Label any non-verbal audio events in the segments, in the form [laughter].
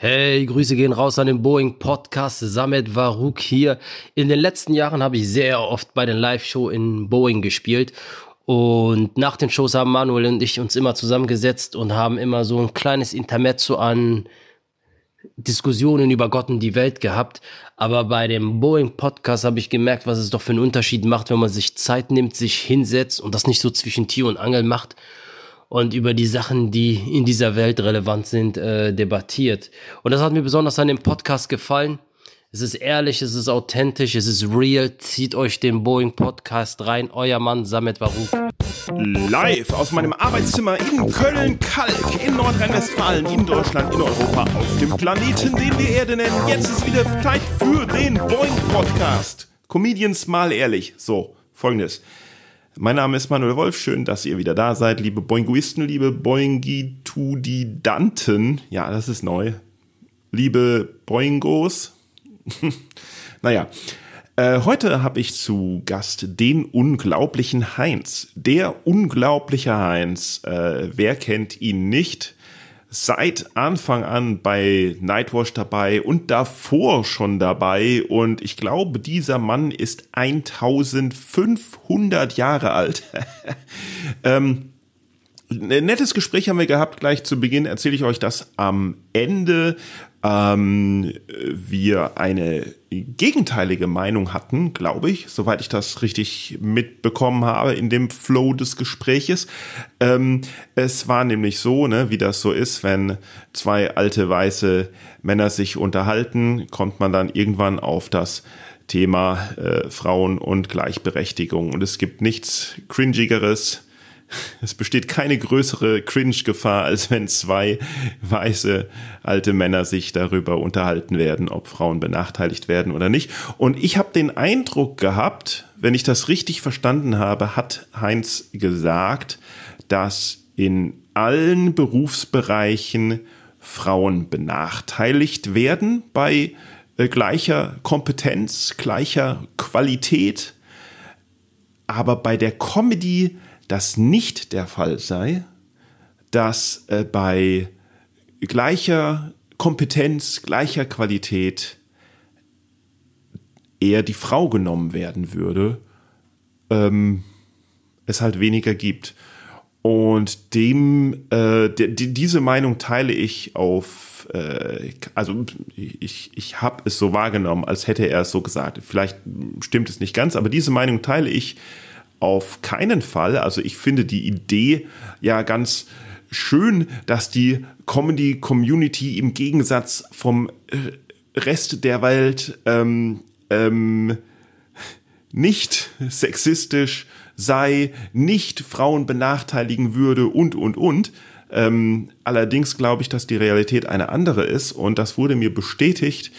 Hey, Grüße gehen raus an den Boeing Podcast. Samet Varouk hier. In den letzten Jahren habe ich sehr oft bei den Live-Show in Boeing gespielt. Und nach den Shows haben Manuel und ich uns immer zusammengesetzt und haben immer so ein kleines Intermezzo an Diskussionen über Gott und die Welt gehabt. Aber bei dem Boeing Podcast habe ich gemerkt, was es doch für einen Unterschied macht, wenn man sich Zeit nimmt, sich hinsetzt und das nicht so zwischen Tier und Angel macht und über die Sachen, die in dieser Welt relevant sind, äh, debattiert. Und das hat mir besonders an dem Podcast gefallen. Es ist ehrlich, es ist authentisch, es ist real. Zieht euch den Boeing Podcast rein. Euer Mann Samet Waru. Live aus meinem Arbeitszimmer in Köln-Kalk, in Nordrhein-Westfalen, in Deutschland, in Europa, auf dem Planeten, den wir Erde nennen. Jetzt ist wieder Zeit für den Boeing Podcast. Comedians mal ehrlich. So, folgendes. Mein Name ist Manuel Wolf, schön, dass ihr wieder da seid, liebe Boinguisten, liebe Boingitudidanten, ja, das ist neu, liebe Boingos. [laughs] naja, äh, heute habe ich zu Gast den unglaublichen Heinz. Der unglaubliche Heinz, äh, wer kennt ihn nicht? Seit Anfang an bei Nightwash dabei und davor schon dabei. Und ich glaube, dieser Mann ist 1500 Jahre alt. [laughs] ähm, ein nettes Gespräch haben wir gehabt. Gleich zu Beginn erzähle ich euch das am Ende. Ähm, wir eine gegenteilige Meinung hatten, glaube ich, soweit ich das richtig mitbekommen habe in dem Flow des Gespräches. Ähm, es war nämlich so, ne, wie das so ist, wenn zwei alte weiße Männer sich unterhalten, kommt man dann irgendwann auf das Thema äh, Frauen und Gleichberechtigung. Und es gibt nichts cringigeres es besteht keine größere Cringe-Gefahr, als wenn zwei weiße alte Männer sich darüber unterhalten werden, ob Frauen benachteiligt werden oder nicht. Und ich habe den Eindruck gehabt, wenn ich das richtig verstanden habe, hat Heinz gesagt, dass in allen Berufsbereichen Frauen benachteiligt werden bei äh, gleicher Kompetenz, gleicher Qualität. Aber bei der Comedy das nicht der Fall sei, dass äh, bei gleicher Kompetenz, gleicher Qualität eher die Frau genommen werden würde, ähm, es halt weniger gibt. Und dem, äh, die, diese Meinung teile ich auf, äh, also ich, ich habe es so wahrgenommen, als hätte er es so gesagt. Vielleicht stimmt es nicht ganz, aber diese Meinung teile ich auf keinen Fall. Also ich finde die Idee ja ganz schön, dass die Comedy-Community im Gegensatz vom äh, Rest der Welt ähm, ähm, nicht sexistisch sei, nicht Frauen benachteiligen würde und, und, und. Ähm, allerdings glaube ich, dass die Realität eine andere ist und das wurde mir bestätigt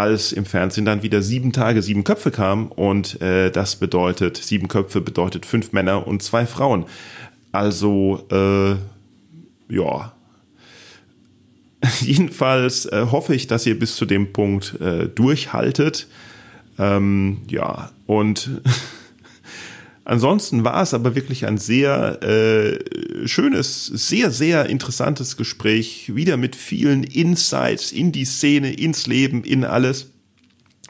als im Fernsehen dann wieder sieben Tage, sieben Köpfe kam. Und äh, das bedeutet, sieben Köpfe bedeutet fünf Männer und zwei Frauen. Also, äh, ja. [laughs] Jedenfalls äh, hoffe ich, dass ihr bis zu dem Punkt äh, durchhaltet. Ähm, ja, und [laughs] Ansonsten war es aber wirklich ein sehr äh, schönes, sehr, sehr interessantes Gespräch. Wieder mit vielen Insights in die Szene, ins Leben, in alles.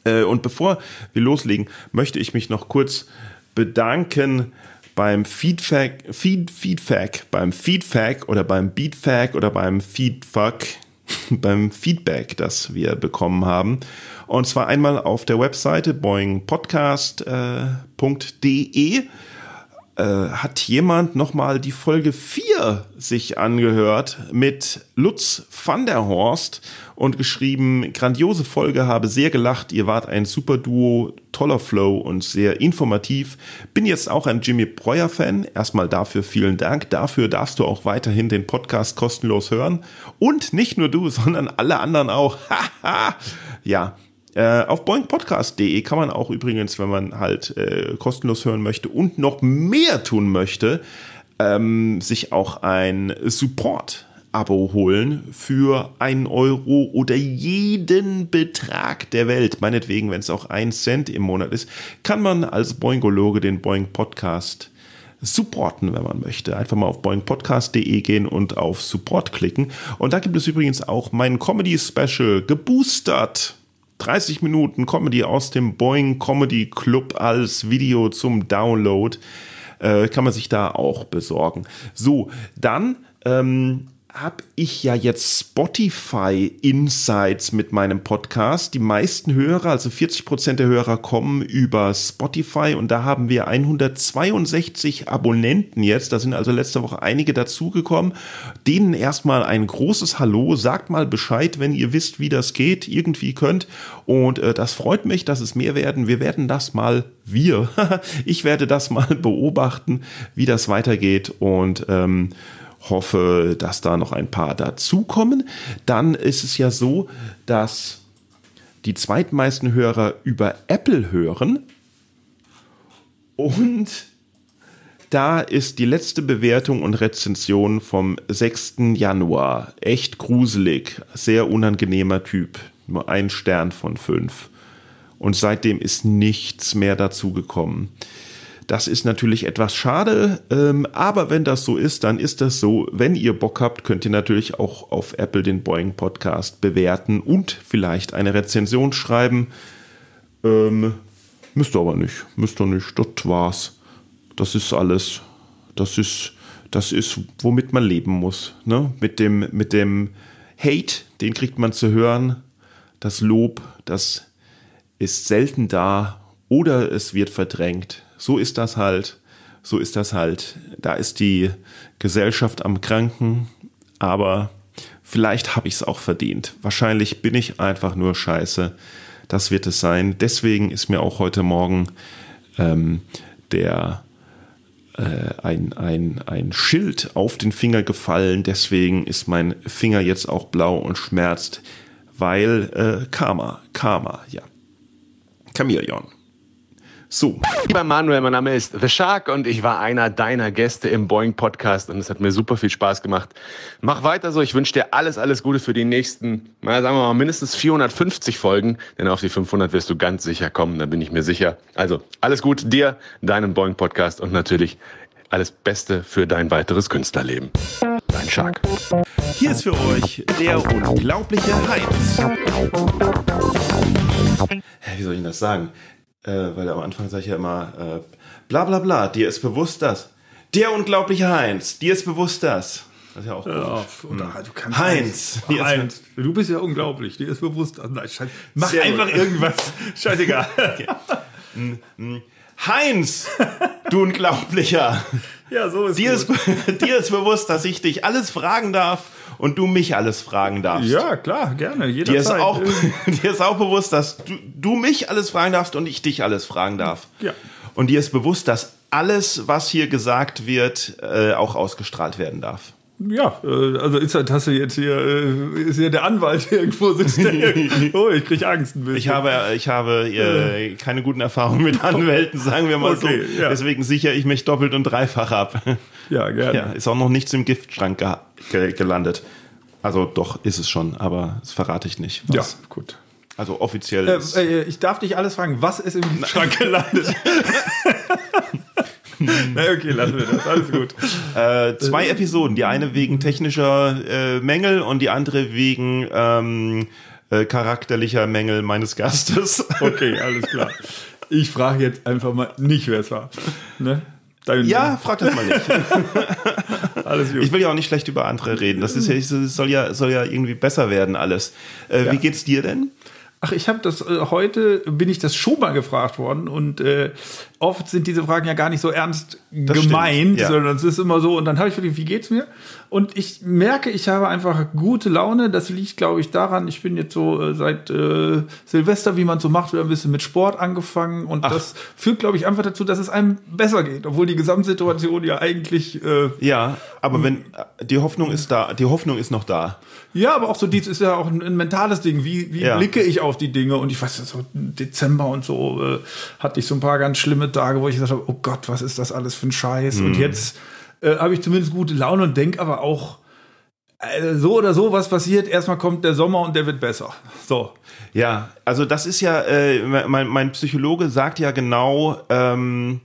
Äh, und bevor wir loslegen, möchte ich mich noch kurz bedanken beim Feedback, Feed, Feedback, beim Feedback oder beim Beatback oder beim Feedfuck, [laughs] beim Feedback, das wir bekommen haben. Und zwar einmal auf der Webseite boingpodcast.de. Äh, äh, hat jemand nochmal die Folge 4 sich angehört mit Lutz van der Horst und geschrieben, grandiose Folge, habe sehr gelacht, ihr wart ein super Duo, toller Flow und sehr informativ. Bin jetzt auch ein Jimmy Breuer Fan. Erstmal dafür vielen Dank. Dafür darfst du auch weiterhin den Podcast kostenlos hören. Und nicht nur du, [laughs] sondern alle anderen auch. [laughs] ja, äh, auf boingpodcast.de kann man auch übrigens, wenn man halt äh, kostenlos hören möchte und noch mehr tun möchte, ähm, sich auch ein Support Abo holen für einen Euro oder jeden Betrag der Welt. Meinetwegen, wenn es auch ein Cent im Monat ist, kann man als Boingologe den Boing Podcast supporten, wenn man möchte. Einfach mal auf boingpodcast.de gehen und auf Support klicken. Und da gibt es übrigens auch mein Comedy-Special geboostert. 30 Minuten Comedy aus dem Boing Comedy Club als Video zum Download. Äh, kann man sich da auch besorgen. So, dann ähm, habe ich ja jetzt Spotify Insights mit meinem Podcast. Die meisten Hörer, also 40 Prozent der Hörer kommen über Spotify und da haben wir 162 Abonnenten jetzt. Da sind also letzte Woche einige dazugekommen. Denen erstmal ein großes Hallo. Sagt mal Bescheid, wenn ihr wisst, wie das geht, irgendwie könnt. Und äh, das freut mich, dass es mehr werden. Wir werden das mal, wir, [laughs] ich werde das mal beobachten, wie das weitergeht und ähm, hoffe, dass da noch ein paar dazukommen. Dann ist es ja so, dass die zweitmeisten Hörer über Apple hören. Und da ist die letzte Bewertung und Rezension vom 6. Januar. Echt gruselig, sehr unangenehmer Typ. Nur ein Stern von fünf. Und seitdem ist nichts mehr dazugekommen. Das ist natürlich etwas schade, ähm, aber wenn das so ist, dann ist das so. Wenn ihr Bock habt, könnt ihr natürlich auch auf Apple den Boeing Podcast bewerten und vielleicht eine Rezension schreiben. Ähm, müsst ihr aber nicht, müsst ihr nicht. Das war's. Das ist alles. Das ist, das ist, womit man leben muss. Ne? Mit dem, mit dem Hate, den kriegt man zu hören. Das Lob, das ist selten da oder es wird verdrängt so ist das halt, so ist das halt. Da ist die Gesellschaft am Kranken, aber vielleicht habe ich es auch verdient. Wahrscheinlich bin ich einfach nur scheiße. Das wird es sein. Deswegen ist mir auch heute Morgen ähm, der äh, ein, ein, ein Schild auf den Finger gefallen. Deswegen ist mein Finger jetzt auch blau und schmerzt, weil äh, Karma, Karma, ja. Chameleon. So. Lieber Manuel, mein Name ist The Shark und ich war einer deiner Gäste im Boeing Podcast und es hat mir super viel Spaß gemacht. Mach weiter so. Ich wünsche dir alles, alles Gute für die nächsten, mal sagen wir mal, mindestens 450 Folgen, denn auf die 500 wirst du ganz sicher kommen, da bin ich mir sicher. Also, alles Gute dir, deinem Boeing Podcast und natürlich alles Beste für dein weiteres Künstlerleben. Dein Shark. Hier ist für euch der unglaubliche Heinz. Wie soll ich das sagen? Äh, weil am Anfang sage ich ja immer, äh, bla bla bla, dir ist bewusst das. Der unglaubliche Heinz, dir ist bewusst das. Das ist ja auch ja, oder hm. du kannst Heinz. Heinz. Heinz. Du bist ja unglaublich, dir ist bewusst. Nein, scheiße. Mach Sehr einfach gut. irgendwas. [laughs] Scheißegal. Okay. Hm, hm. Heinz, du Unglaublicher. Ja, so ist dir, ist [laughs] dir ist bewusst, dass ich dich alles fragen darf und du mich alles fragen darfst. Ja, klar, gerne. Jederzeit. Dir ist auch, [laughs] dir ist auch bewusst, dass du, du mich alles fragen darfst und ich dich alles fragen darf. Ja. Und dir ist bewusst, dass alles, was hier gesagt wird, äh, auch ausgestrahlt werden darf. Ja, äh, also ist halt, hast du jetzt hier, äh, ist hier der Anwalt irgendwo sitzt. Der, [laughs] oh, ich krieg Angst ein bisschen. Ich habe, ich habe äh, keine guten Erfahrungen mit Anwälten, sagen wir mal okay, so. Ja. Deswegen sichere ich mich doppelt und dreifach ab. Ja, gerne. Ja, ist auch noch nichts im Giftschrank ge ge gelandet. Also doch, ist es schon, aber das verrate ich nicht. Was. Ja, gut. Also offiziell. Äh, äh, ich darf dich alles fragen, was ist im Giftschrank gelandet? [laughs] [laughs] [laughs] Na okay, lassen wir das. Alles gut. Äh, zwei Episoden. Die eine wegen technischer äh, Mängel und die andere wegen ähm, äh, charakterlicher Mängel meines Gastes. [laughs] Okay, alles klar. Ich frage jetzt einfach mal nicht, wer es war. Ne? Dein ja, frag das mal nicht. [laughs] alles gut. Ich will ja auch nicht schlecht über andere reden. Das ist ja, soll ja, soll ja irgendwie besser werden alles. Äh, ja. Wie geht's dir denn? Ach, ich habe das äh, heute bin ich das schon mal gefragt worden und äh, oft sind diese Fragen ja gar nicht so ernst das gemeint, ja. sondern es ist immer so und dann habe ich wirklich, wie geht's mir? Und ich merke, ich habe einfach gute Laune. Das liegt, glaube ich, daran. Ich bin jetzt so äh, seit äh, Silvester, wie man so macht, wieder ein bisschen mit Sport angefangen und Ach. das führt, glaube ich, einfach dazu, dass es einem besser geht, obwohl die Gesamtsituation ja eigentlich äh, ja, aber wenn die Hoffnung ist da, die Hoffnung ist noch da. Ja, aber auch so, dies ist ja auch ein, ein mentales Ding. Wie, wie ja. blicke ich auf die Dinge? Und ich weiß, so Dezember und so äh, hatte ich so ein paar ganz schlimme Tage, wo ich gesagt habe, oh Gott, was ist das alles für ein Scheiß? Mhm. Und jetzt äh, habe ich zumindest gute Laune und denke aber auch, äh, so oder so, was passiert, erstmal kommt der Sommer und der wird besser. So. Ja, also das ist ja, äh, mein, mein Psychologe sagt ja genau, ähm,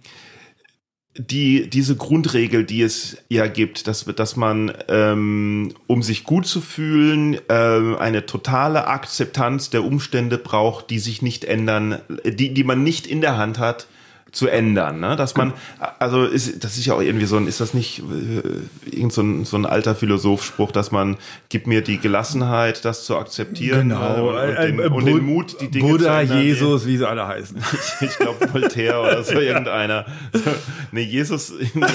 die diese Grundregel, die es ja gibt, dass dass man ähm, um sich gut zu fühlen äh, eine totale Akzeptanz der Umstände braucht, die sich nicht ändern, die die man nicht in der Hand hat zu ändern, ne? Dass man, also ist, das ist ja auch irgendwie so ein, ist das nicht äh, irgend so ein, so ein alter Philosophspruch, dass man, gib mir die Gelassenheit, das zu akzeptieren genau. äh, und, den, Äh, und den Mut, die Dinge Buddha, zu ändern. Jesus, wie sie alle heißen. [laughs] Ich, glaube Voltaire oder so [laughs] irgendeiner. Nee, Jesus, [laughs] nee.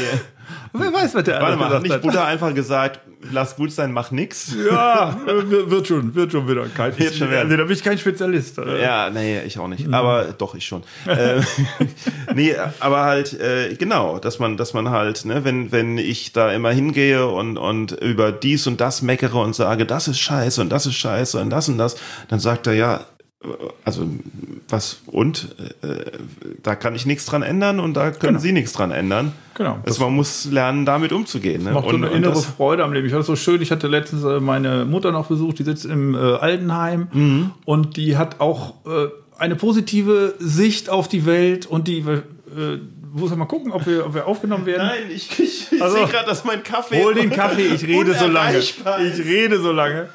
Wer weiß, was der Warte mal, hat nicht hat. Buddha einfach gesagt, lass gut sein, mach nix? Ja, wird schon, wird schon wieder. Kein, Wird schon werden. Also, da bin ich kein Spezialist. Äh, Ja, nee, ich auch nicht. Aber doch, ich schon. [laughs] äh, [laughs] nee, aber halt, äh, genau, dass man, dass man halt, ne, wenn, wenn ich da immer hingehe und, und über dies und das meckere und sage, das ist scheiße und das ist scheiße und das und das, dann sagt er, ja, also was und äh, da kann ich nichts dran ändern und da können Genau. Sie nichts dran ändern. Genau. Also man muss lernen, damit umzugehen. Ne? Macht so und, eine und innere das, Freude am Leben. Ich fand das so schön. Ich hatte letztens äh, meine Mutter noch besucht, die sitzt im äh, Altenheim Mhm. und die hat auch äh, eine positive Sicht auf die Welt und die äh, muss mal gucken, ob wir, ob wir aufgenommen werden. Nein, ich, ich, ich Also, sehe gerade, dass mein Kaffee. Hol den Kaffee, ich rede so lange. Ich rede so lange.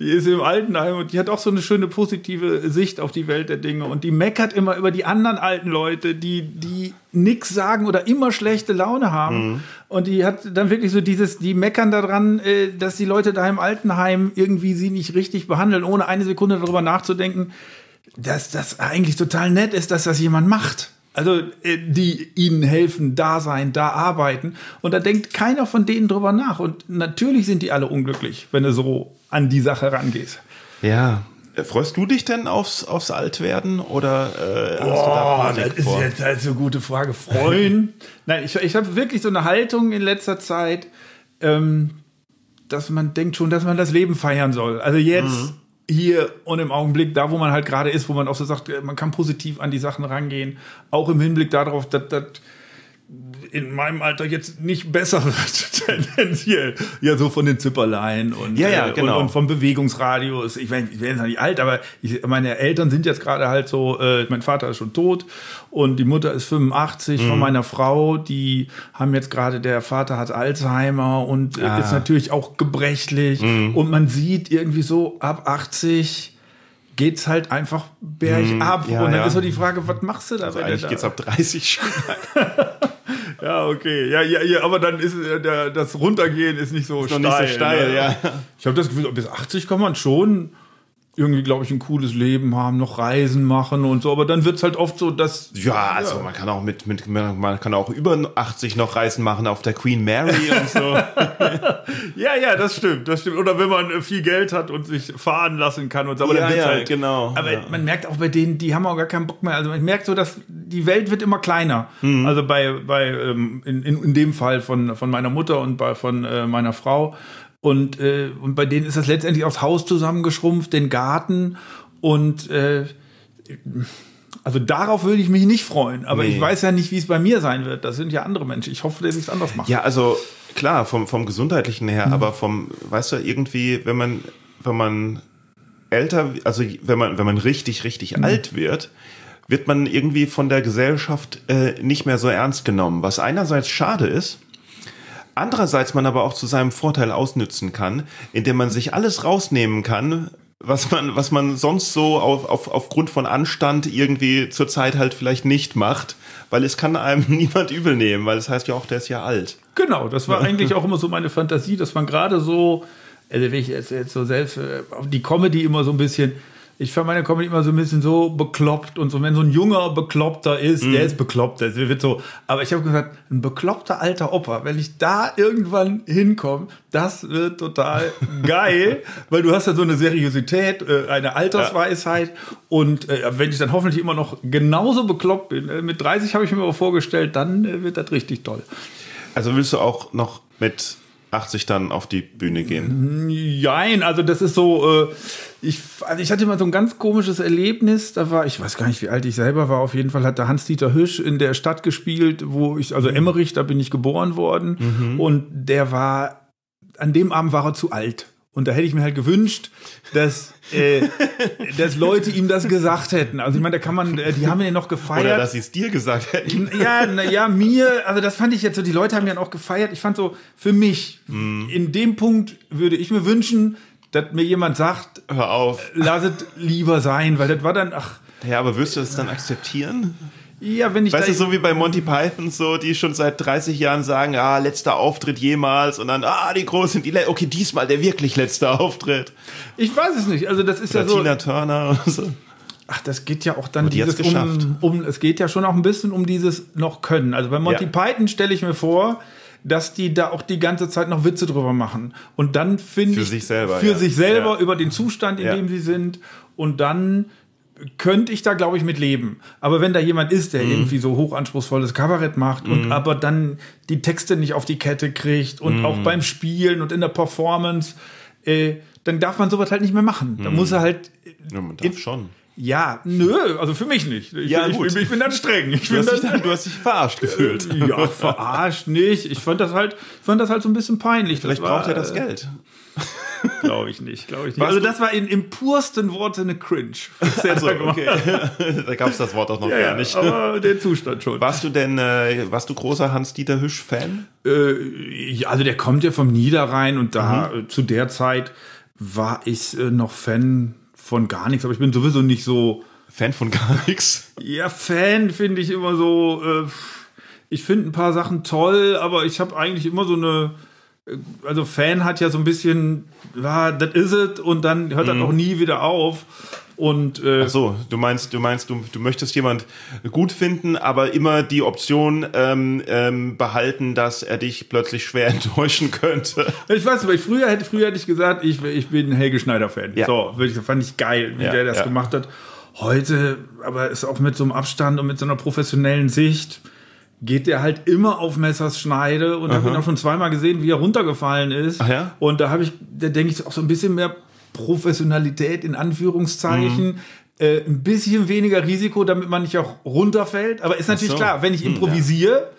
Die ist im Altenheim und die hat auch so eine schöne positive Sicht auf die Welt der Dinge. Und die meckert immer über die anderen alten Leute, die, die nix sagen oder immer schlechte Laune haben. Mhm. Und die hat dann wirklich so dieses, die meckern daran, äh, dass die Leute da im Altenheim irgendwie sie nicht richtig behandeln, ohne eine Sekunde darüber nachzudenken, dass das eigentlich total nett ist, dass das jemand macht. Also, äh, die ihnen helfen, da sein, da arbeiten. Und da denkt keiner von denen drüber nach. Und natürlich sind die alle unglücklich, wenn du so an die Sache rangehst. Ja. Äh, Freust du dich denn aufs, aufs Altwerden oder äh, hast du da das ist vor? jetzt halt so eine gute Frage. Freuen? [laughs] Nein, ich, ich habe wirklich so eine Haltung in letzter Zeit, ähm, dass man denkt schon, dass man das Leben feiern soll. Also jetzt hier und im Augenblick, da wo man halt gerade ist, wo man auch so sagt, äh, man kann positiv an die Sachen rangehen, auch im Hinblick darauf, dass das in meinem Alter jetzt nicht besser wird, [laughs] tendenziell. Ja, so von den Zipperlein und, Ja, ja, äh, genau. und, und vom Bewegungsradius. Ich, mein, ich werde jetzt nicht alt, aber ich, meine Eltern sind jetzt gerade halt so, äh, mein Vater ist schon tot und die Mutter ist 85 Mhm. von meiner Frau. Die haben jetzt gerade, der Vater hat Alzheimer und äh, Ah. ist natürlich auch gebrechlich. Mhm. Und man sieht irgendwie so ab 80 geht's halt einfach bergab. ja, und dann ja. ist so die Frage, was machst du da? Also eigentlich da- geht's ab 30 schon. [laughs] ja, okay. Ja, ja, ja, aber dann ist äh, der, das Runtergehen ist nicht so noch steil. nicht so steil, ne? ja. Ich habe das Gefühl, bis 80 kann man schon irgendwie, glaube ich, ein cooles Leben haben, noch Reisen machen und so. Aber dann wird's halt oft so, dass Ja, also man kann auch mit, mit man kann auch über 80 noch Reisen machen auf der Queen Mary und [laughs] so. ja, ja, das stimmt, das stimmt. Oder wenn man äh, viel Geld hat und sich fahren lassen kann und so. Aber Ja, dann wird's ja, halt, genau, Aber ja. man merkt auch bei denen, die haben auch gar keinen Bock mehr. Also man merkt so, dass die Welt wird immer kleiner. Mhm. Also bei, bei ähm, in, in, in dem Fall von, von meiner Mutter und bei, von äh, meiner Frau. Und, äh, und bei denen ist das letztendlich aufs Haus zusammengeschrumpft, den Garten und äh, also darauf würde ich mich nicht freuen. Aber Nee. ich weiß ja nicht, wie es bei mir sein wird. Das sind ja andere Menschen. Ich hoffe, dass ich es anders mache. Ja, also klar, vom, vom gesundheitlichen her, Mhm. aber vom, weißt du, irgendwie, wenn man, wenn man älter, also wenn man, wenn man richtig, richtig Mhm. alt wird, wird man irgendwie von der Gesellschaft äh, nicht mehr so ernst genommen, was einerseits schade ist, andererseits man aber auch zu seinem Vorteil ausnützen kann, indem man sich alles rausnehmen kann, was man, was man sonst so auf, auf, aufgrund von Anstand irgendwie zur Zeit halt vielleicht nicht macht, weil es kann einem [laughs] niemand übel nehmen, weil es heißt ja auch, der ist ja alt. Genau, das war [laughs] eigentlich auch immer so meine Fantasie, dass man gerade so, also wenn ich jetzt, jetzt so selbst äh, auf die Comedy immer so ein bisschen, ich fand meine Comedy immer so ein bisschen so bekloppt und so, wenn so ein junger Bekloppter ist, der ist bekloppt, der wird so, aber ich habe gesagt, ein bekloppter alter Opa, wenn ich da irgendwann hinkomme, das wird total [laughs] geil, weil du hast ja so eine Seriosität, äh, eine Altersweisheit und äh, wenn ich dann hoffentlich immer noch genauso bekloppt bin, äh, mit 30 habe ich mir aber vorgestellt, dann wird das richtig toll. Also willst du auch noch mit 80 dann auf die Bühne gehen? Jein, also das ist so, äh, ich, also ich hatte mal so ein ganz komisches Erlebnis, da war, ich weiß gar nicht, wie alt ich selber war, auf jeden Fall hat der Hans-Dieter Hüsch in der Stadt gespielt, wo ich, also Emmerich, da bin ich geboren worden und der war, an dem Abend war er zu alt. Und da hätte ich mir halt gewünscht, dass, äh, dass Leute ihm das gesagt hätten. Also ich meine, da kann man, äh, die haben ja noch gefeiert. Oder dass sie es dir gesagt hätten. Ja, na, ja, mir, also das fand ich jetzt so, die Leute haben ja auch gefeiert. Ich fand so, für mich, mm. in dem Punkt würde ich mir wünschen, dass mir jemand sagt, hör auf. Lass es lieber sein, weil das war dann, ach. Ja, aber wirst du das dann akzeptieren? Ja, wenn ich Weißt du, so wie bei Monty Python, so, die schon seit 30 Jahren sagen, ah, letzter Auftritt jemals und dann, ah, die Großen, die, okay, diesmal der wirklich letzte Auftritt. Ich weiß es nicht, also das ist Oder ja so. Tina Turner und so. Ach, das geht ja auch dann die dieses um, um, es geht ja schon auch ein bisschen um dieses noch können. Also bei Monty ja. Python stelle ich mir vor, dass die da auch die ganze Zeit noch Witze drüber machen. Und dann finde ich. Für sich selber. Für ja. sich selber, ja. über den Zustand, in dem sie sind. Und dann könnte ich da, glaube ich, mit leben. Aber wenn da jemand ist, der mm. irgendwie so hochanspruchsvolles Kabarett macht mm. und mhm. aber dann die Texte nicht auf die Kette kriegt und mm. auch beim Spielen und in der Performance, äh, dann darf man sowas halt nicht mehr machen. Da muss er halt. Ja, man darf schon. Ja, nö, also für mich nicht. Ich, ja, ich, ich, ich bin dann streng. Ich du, hast dann, dich, du hast dich verarscht gefühlt. ja, verarscht nicht. Ich fand das halt, ich fand das halt so ein bisschen peinlich. Vielleicht war, braucht er das Geld. [laughs] Glaube ich nicht, glaube ich nicht. also das war in, im pursten Worte eine Cringe. Also, [laughs] [laughs] da okay. da gab es das Wort auch noch ja, gar nicht. Aber den Zustand schon. Warst du denn, äh, warst du großer Hans-Dieter Hüsch-Fan? Äh, ja, also der kommt ja vom Niederrhein und da mhm. äh, zu der Zeit war ich äh, noch Fan von gar nichts, aber ich bin sowieso nicht so. Fan von gar nichts? Ja, Fan finde ich immer so. Äh, ich finde ein paar Sachen toll, aber ich habe eigentlich immer so eine also Fan hat ja so ein bisschen, ja, das is ist es und dann hört mhm. das auch nie wieder auf. Und, äh, Ach so, du meinst, du meinst, du, du möchtest jemand gut finden, aber immer die Option ähm, ähm, behalten, dass er dich plötzlich schwer [laughs] enttäuschen könnte. Ich weiß, weil früher hätte, früher hätte ich gesagt, ich, ich bin Helge Schneider-Fan. Ja. So, fand ich geil, wie ja, der das ja. gemacht hat. Heute, aber ist auch mit so einem Abstand und mit so einer professionellen Sicht geht der halt immer auf Messers Schneide und habe ihn auch schon zweimal gesehen, wie er runtergefallen ist. Ja? Und da habe ich, da denke ich auch so ein bisschen mehr Professionalität in Anführungszeichen. Mhm. Äh, ein bisschen weniger Risiko, damit man nicht auch runterfällt. Aber ist natürlich so. klar, wenn ich hm, improvisiere,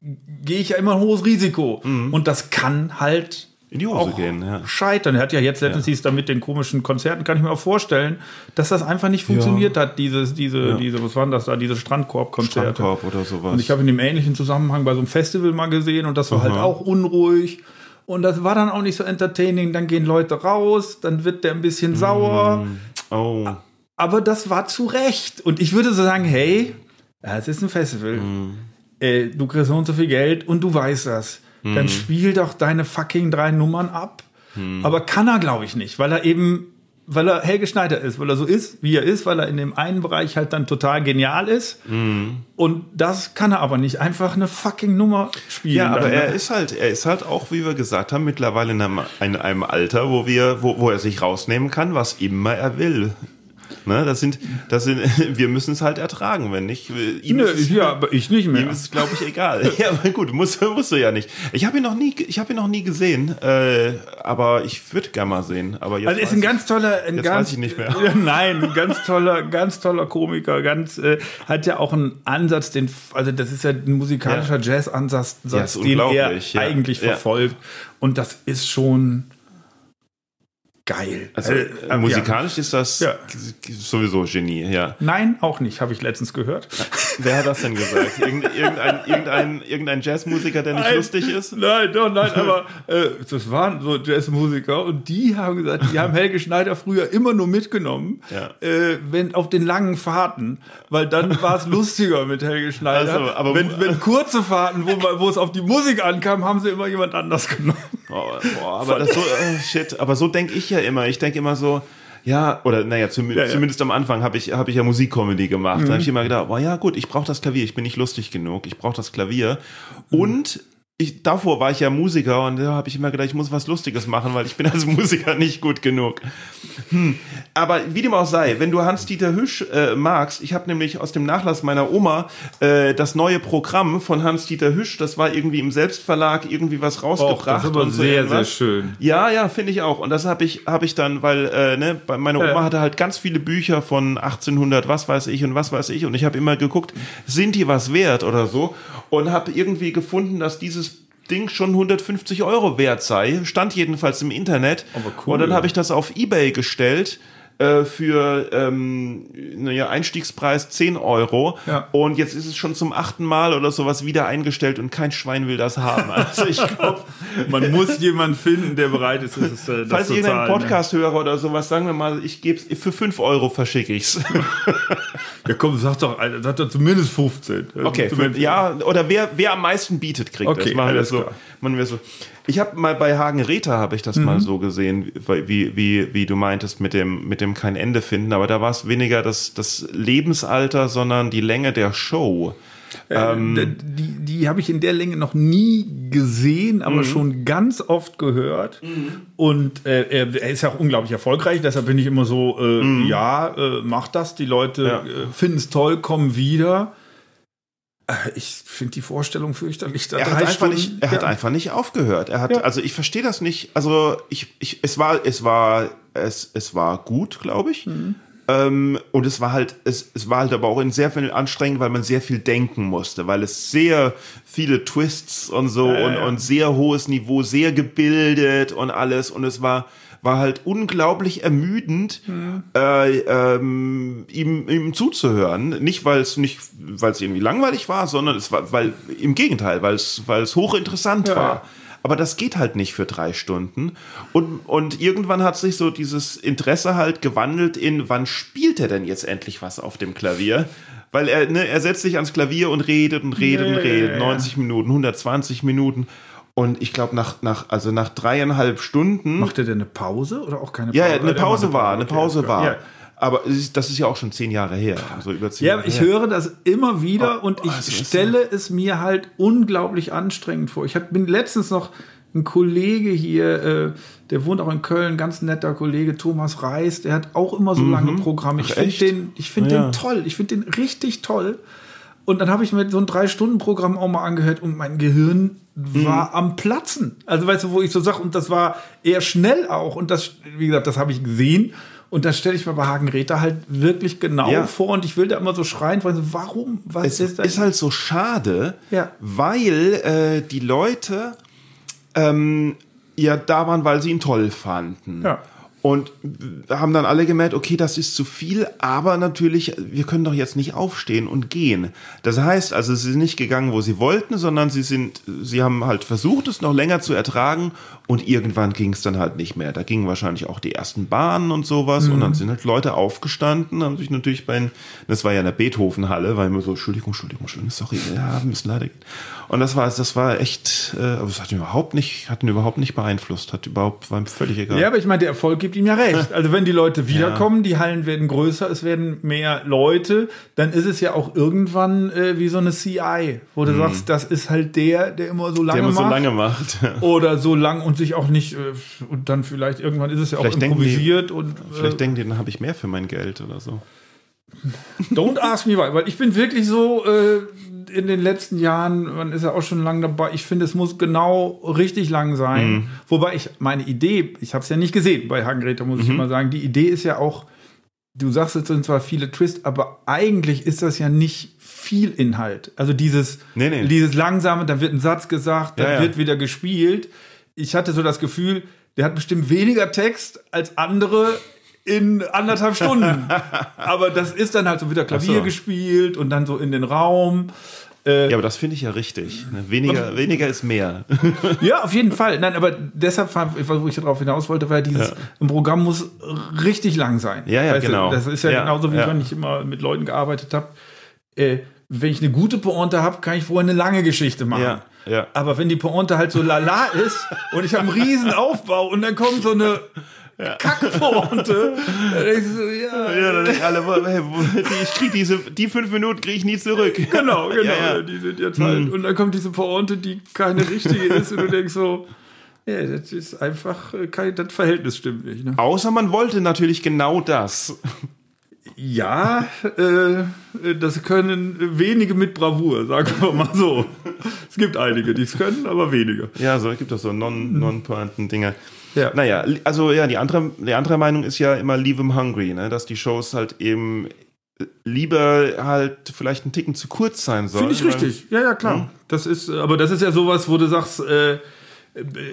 ja. gehe ich ja immer ein hohes Risiko. Mhm. Und das kann halt in die Hose gehen, ja. Scheitern. Er hat ja jetzt letztens ja. hieß da mit den komischen Konzerten, kann ich mir auch vorstellen, dass das einfach nicht funktioniert ja. hat, dieses, diese, ja. diese, was waren das da, diese Strandkorb-Konzerte. Strandkorb oder sowas. Und ich habe in dem ähnlichen Zusammenhang bei so einem Festival mal gesehen und das war halt Aha. halt auch unruhig. Und das war dann auch nicht so entertaining. Dann gehen Leute raus, dann wird der ein bisschen mm. sauer. Oh. Aber das war zu Recht. Und ich würde so sagen, hey, es ist ein Festival. Mm. Äh, du kriegst so und so viel Geld und du weißt das dann mhm. spiel doch deine fucking drei Nummern ab. Mhm. Aber kann er, glaube ich, nicht, weil er eben, weil er Helge Schneider ist, weil er so ist, wie er ist, weil er in dem einen Bereich halt dann total genial ist. Mhm. Und das kann er aber nicht. Einfach eine fucking Nummer spielen. Ja, aber er ne? ist halt, er ist halt auch, wie wir gesagt haben, mittlerweile in einem, in einem Alter, wo wir, wo, wo er sich rausnehmen kann, was immer er will. Ne, das sind, das sind, [laughs] wir müssen es halt ertragen, wenn nicht. Ihm Nö, ist, ja, aber ich nicht mehr. Ihm ist, glaube ich, egal. [laughs] ja, aber gut, musst, musst du ja nicht. Ich habe ihn noch nie, ich habe ihn noch nie gesehen, äh, aber ich würde gerne mal sehen. Aber jetzt also ist ein ganz toller, ein jetzt ganz, weiß ich nicht mehr. [laughs] nein, ein ganz toller, ganz toller Komiker, ganz äh, hat ja auch einen Ansatz, den, also das ist ja ein musikalischer ja. Jazz-Ansatz, ja, den er ja. eigentlich verfolgt. Und das ist schon geil. Also äh, äh, musikalisch ja. ist das ja. sowieso Genie, ja. Nein, auch nicht, habe ich letztens gehört. Wer hat das denn gesagt? [laughs] irgendein, irgendein, irgendein Jazzmusiker, der nicht nein, lustig ist? Nein, doch, nein, [laughs] aber äh, das waren so Jazzmusiker und die haben gesagt, die haben Helge Schneider früher immer nur mitgenommen, ja. äh, wenn auf den langen Fahrten, weil dann war es [laughs] lustiger mit Helge Schneider. Also, aber wenn, wenn kurze Fahrten, wo, wo es auf die Musik ankam, haben sie immer jemand anders genommen. Boah, boah aber das so, äh, shit, aber so denke ich ja immer. Ich denke immer so, ja, oder naja, zum, ja, ja. zumindest am Anfang habe ich, hab ich ja Musikcomedy gemacht. Mhm. Da habe ich immer gedacht, boah, ja gut, ich brauche das Klavier, ich bin nicht lustig genug, ich brauche das Klavier. Mhm. Und ich, davor war ich ja Musiker und da habe ich immer gedacht, ich muss was Lustiges machen, weil ich bin als [laughs] Musiker nicht gut genug. Hm. Aber wie dem auch sei, wenn du Hans-Dieter Hüsch äh, magst, ich habe nämlich aus dem Nachlass meiner Oma äh, das neue Programm von Hans-Dieter Hüsch, das war irgendwie im Selbstverlag irgendwie was rausgebracht. Och, das ist aber so sehr, irgendwas. sehr schön. Ja, ja, finde ich auch. Und das habe ich, hab ich dann, weil äh, ne, meine Oma hatte halt ganz viele Bücher von 1800, was weiß ich und was weiß ich. Und ich habe immer geguckt, sind die was wert oder so? Und habe irgendwie gefunden, dass dieses Ding schon 150 Euro wert sei. Stand jedenfalls im Internet. Aber cool. Und dann habe ich das auf Ebay gestellt äh, für ähm, naja, Einstiegspreis 10 Euro. Ja. Und jetzt ist es schon zum achten Mal oder sowas wieder eingestellt und kein Schwein will das haben. Also ich [laughs] glaube, man muss jemanden finden, der bereit ist, das, äh, das Falls ihr einen Podcast höre oder sowas, sagen wir mal, ich gebe es für 5 Euro verschicke ich's. [laughs] ja komm, sag doch, sag doch zumindest 15. Okay, zumindest ja, oder wer, wer am meisten bietet, kriegt okay, das. Machen wir so. Machen wir so. Ich habe mal bei Hagen Rether habe ich das mhm. mal so gesehen, wie, wie, wie du meintest mit dem, mit dem kein Ende finden, aber da war es weniger das, das Lebensalter, sondern die Länge der Show. Äh, ähm, die die habe ich in der Länge noch nie gesehen, aber mhm. schon ganz oft gehört. Mhm. Und äh, er, er, ist ja auch unglaublich erfolgreich, deshalb bin ich immer so, äh, mhm. ja, äh, mach das, die Leute ja. Äh, finden es toll, kommen wieder. Äh, ich finde die Vorstellung fürchterlich. Er, hat einfach, nicht, er ja. hat einfach nicht aufgehört. Er hat, ja. also ich verstehe das nicht. Also ich, ich, es war, es war, es, es war gut, glaube ich. Mhm. Ähm, und es war halt, es, es war halt aber auch in sehr viel anstrengend, weil man sehr viel denken musste, weil es sehr viele Twists und so ja, und, und sehr hohes Niveau, sehr gebildet und alles. Und es war, war halt unglaublich ermüdend, mhm. äh, ähm, ihm, ihm zuzuhören. Nicht, weil es nicht, weil es irgendwie langweilig war, sondern es war, weil im Gegenteil, weil es, weil es hochinteressant ja. war. Aber das geht halt nicht für drei Stunden. Und, und irgendwann hat sich so dieses Interesse halt gewandelt in, wann spielt er denn jetzt endlich was auf dem Klavier? Weil er, ne, er setzt sich ans Klavier und redet und redet und redet. Ja, 90 Minuten, 120 Minuten. Und ich glaube, nach, nach, also nach dreieinhalb Stunden. Macht er denn eine Pause oder auch keine Pause? Ja, eine Pause war, eine Pause war. Ja. Aber das ist ja auch schon zehn Jahre her. Also über zehn ja, Jahre ich her. höre das immer wieder oh, und ich also stelle es mir halt unglaublich anstrengend vor. Ich hab, bin letztens noch ein Kollege hier, äh, der wohnt auch in Köln, ganz netter Kollege, Thomas Reis, der hat auch immer so mhm. lange Programme. Ich finde den, ich find ja. den toll. Ich finde den richtig toll. Und dann habe ich mir so ein Drei-Stunden-Programm auch mal angehört und mein Gehirn war mhm. am Platzen. Also weißt du, wo ich so sage, und das war eher schnell auch. Und das, wie gesagt, das habe ich gesehen. Und das stelle ich mir bei Hagen Räther halt wirklich genau ja. vor. Und ich will da immer so schreien, weil warum? Was es ist, ist halt so schade, ja. weil äh, die Leute ähm, ja da waren, weil sie ihn toll fanden. Ja. Und haben dann alle gemerkt, okay, das ist zu viel, aber natürlich, wir können doch jetzt nicht aufstehen und gehen. Das heißt also, sie sind nicht gegangen, wo sie wollten, sondern sie sind, sie haben halt versucht, es noch länger zu ertragen und irgendwann ging es dann halt nicht mehr. Da gingen wahrscheinlich auch die ersten Bahnen und sowas mhm. und dann sind halt Leute aufgestanden, haben sich natürlich bei, das war ja in der Beethovenhalle, weil immer so, Entschuldigung, Entschuldigung, Entschuldigung, sorry, ja, müssen leider gehen. Und das war, das war echt, äh, aber es hat ihn überhaupt nicht, hat ihn überhaupt nicht beeinflusst, hat überhaupt, war ihm völlig egal. Ja, aber ich meine, der Erfolg gibt ihm ja recht. [laughs] Also wenn die Leute wiederkommen, ja. die Hallen werden größer, es werden mehr Leute, dann ist es ja auch irgendwann äh, wie so eine CI, wo du hm. sagst, das ist halt der, der immer so lange der immer macht. so lange macht. [laughs] Oder so lang und sich auch nicht, äh, und dann vielleicht irgendwann ist es ja vielleicht auch improvisiert die, und. Vielleicht äh, denken die, dann habe ich mehr für mein Geld oder so. Don't ask me why, weil ich bin wirklich so, äh, in den letzten Jahren, man ist ja auch schon lange dabei, ich finde, es muss genau richtig lang sein. Mhm. Wobei ich meine Idee, ich habe es ja nicht gesehen bei Hagenräter, muss mhm. ich immer sagen, die Idee ist ja auch, du sagst, es sind zwar viele Twists, aber eigentlich ist das ja nicht viel Inhalt. Also dieses, nee, nee. dieses langsame, da wird ein Satz gesagt, dann ja, ja. wird wieder gespielt. Ich hatte so das Gefühl, der hat bestimmt weniger Text als andere in anderthalb Stunden. [laughs] aber das ist dann halt so wieder Klavier so. gespielt und dann so in den Raum. Äh, ja, aber das finde ich ja richtig. Ne? Weniger, weniger ist mehr. ja, auf jeden Fall. Nein, aber deshalb, wo ich darauf hinaus wollte, war dieses, ja. ein Programm muss richtig lang sein. Ja, ja, weißt genau. Du, das ist ja, ja genauso, wie ja. wenn ich immer mit Leuten gearbeitet habe. Äh, wenn ich eine gute Pointe habe, kann ich vorher eine lange Geschichte machen. Ja, ja. Aber wenn die Pointe halt so lala ist und ich habe einen riesen Aufbau und dann kommt so eine ja. Kackpointe. [laughs] so, ja. Ja, dann denken alle, hey, ich krieg diese, die fünf Minuten kriege ich nie zurück. Genau, [laughs] genau. Ja, ja. Die sind jetzt halt. Hm. Und dann kommt diese Pointe, die keine richtige ist und du denkst so, ja, das ist einfach kein, das Verhältnis stimmt nicht. Ne? Außer man wollte natürlich genau das. Ja, äh, das können wenige mit Bravour, sagen wir mal so. Es gibt einige, die es können, aber wenige. Ja, so es gibt auch so Non-Pointen-Dinger. Ja. Naja, also ja, die andere, die andere Meinung ist ja immer Leave them hungry, ne? dass die Shows halt eben lieber halt vielleicht einen Ticken zu kurz sein soll. Finde ich richtig. Ja, ja, klar. Mhm. Das ist, aber das ist ja sowas, wo du sagst, äh,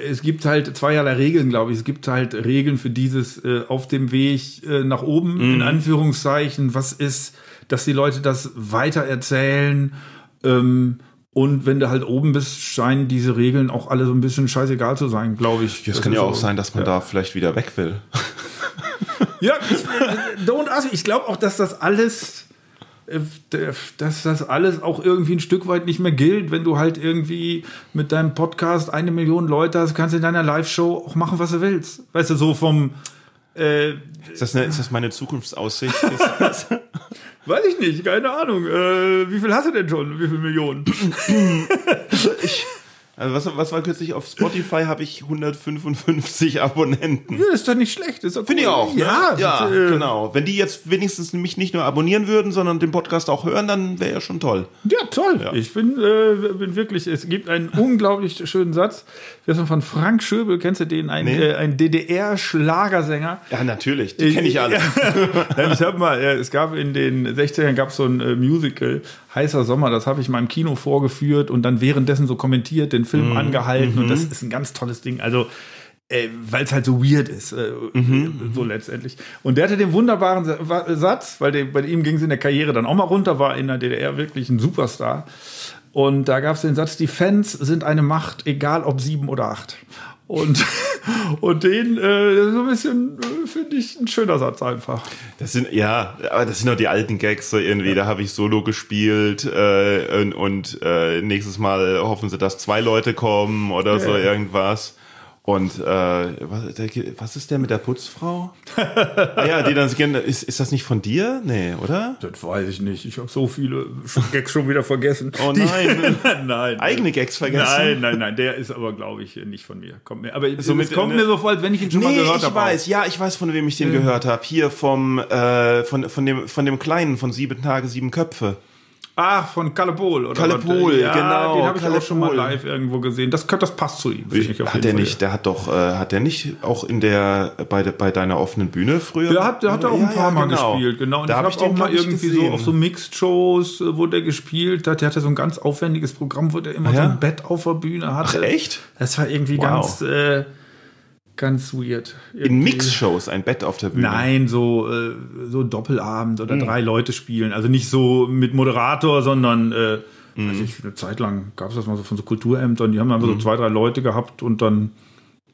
es gibt halt zweierlei Regeln, glaube ich. Es gibt halt Regeln für dieses äh, auf dem Weg äh, nach oben, mhm. in Anführungszeichen. Was ist, dass die Leute das weiter erzählen? Ähm, und wenn du halt oben bist, scheinen diese Regeln auch alle so ein bisschen scheißegal zu sein, glaube ich. Es kann ja auch so, sein, dass man ja. da vielleicht wieder weg will. [laughs] ja, ich, äh, don't ask. Ich glaube auch, dass das alles äh, dass das alles auch irgendwie ein Stück weit nicht mehr gilt. Wenn du halt irgendwie mit deinem Podcast eine Million Leute hast, kannst du in deiner Live-Show auch machen, was du willst. Weißt du, so vom. Äh, ist, das eine, ist das meine Zukunftsaussicht? [laughs] Weiß ich nicht, keine Ahnung. Äh, wie viel hast du denn schon? Wie viele Millionen? ich, also was, was war kürzlich auf Spotify? Habe ich 155 Abonnenten. Ja, ist doch nicht schlecht. Cool. Finde ich auch. Ne? Ja, ja äh, genau. Wenn die jetzt wenigstens mich nicht nur abonnieren würden, sondern den Podcast auch hören, dann wäre ja schon toll. Ja, toll. Ja. Ich bin, äh, bin wirklich, es gibt einen unglaublich schönen Satz. Wir sind von Frank Schöbel, kennst du den? Ein, nee. äh, ein DDR-Schlagersänger. Ja, natürlich. Die kenne ich alle. [laughs] Nein, ich habe mal, es gab in den 60ern gab so ein äh, Musical, Heißer Sommer, das habe ich mal im Kino vorgeführt und dann währenddessen so kommentiert, den Film mhm. angehalten und das mhm. ist ein ganz tolles Ding. Also äh, weil es halt so weird ist, äh, mhm. so letztendlich. Und der hatte den wunderbaren Satz, weil der, bei ihm ging es in der Karriere dann auch mal runter, war in der DDR wirklich ein Superstar. Und da gab es den Satz, die Fans sind eine Macht, egal ob sieben oder acht. Und, [laughs] und den äh, so ein bisschen äh, finde ich ein schöner Satz einfach. Das sind ja, aber das sind doch die alten Gags so irgendwie. Ja. Da habe ich Solo gespielt äh, und, und äh, nächstes Mal hoffen sie, dass zwei Leute kommen oder ja. so irgendwas. Und äh, was, der, was ist der mit der Putzfrau? ah, ja, die dann ist, ist das nicht von dir? Nee, oder? Das weiß ich nicht. Ich habe so viele Gags schon wieder vergessen. Oh nein. [laughs] nein, nein. Eigene Gags vergessen? Nein, nein, nein. Der ist aber, glaube ich, nicht von mir. Kommt mir aber so es kommt mir so vor, als wenn ich ihn schon nee, mal gehört habe. ich weiß. Ja, ich weiß, von wem ich den ja. gehört habe. Hier vom, äh, von, von, dem, von dem Kleinen von Sieben Tage, Sieben Köpfe. Ach, von Kalle Pol, oder? Kalle Pol, ja, genau. Den habe ich auch schon mal live irgendwo gesehen. Das, das passt zu ihm. Ich, hat der nicht, der hat doch, äh, hat der nicht auch in der, bei, bei deiner offenen Bühne früher? Der hat, der hat auch ein paar ja, Mal genau. gespielt, genau. Und da ich habe hab auch mal irgendwie gesehen. so auf so Mixed-Shows, äh, wo der gespielt hat. Der hatte so ein ganz aufwendiges Programm, wo der immer ja? so ein Bett auf der Bühne hatte. Ach, echt? Das war irgendwie wow. ganz, äh, ganz weird. Irgendwie. In Mix-Shows ein Bett auf der Bühne? Nein, so, äh, so Doppelabend oder mhm. drei Leute spielen. Also nicht so mit Moderator, sondern äh, mhm. weiß ich, eine Zeit lang gab es das mal so von so Kulturämtern, die haben dann mhm. so zwei, drei Leute gehabt und dann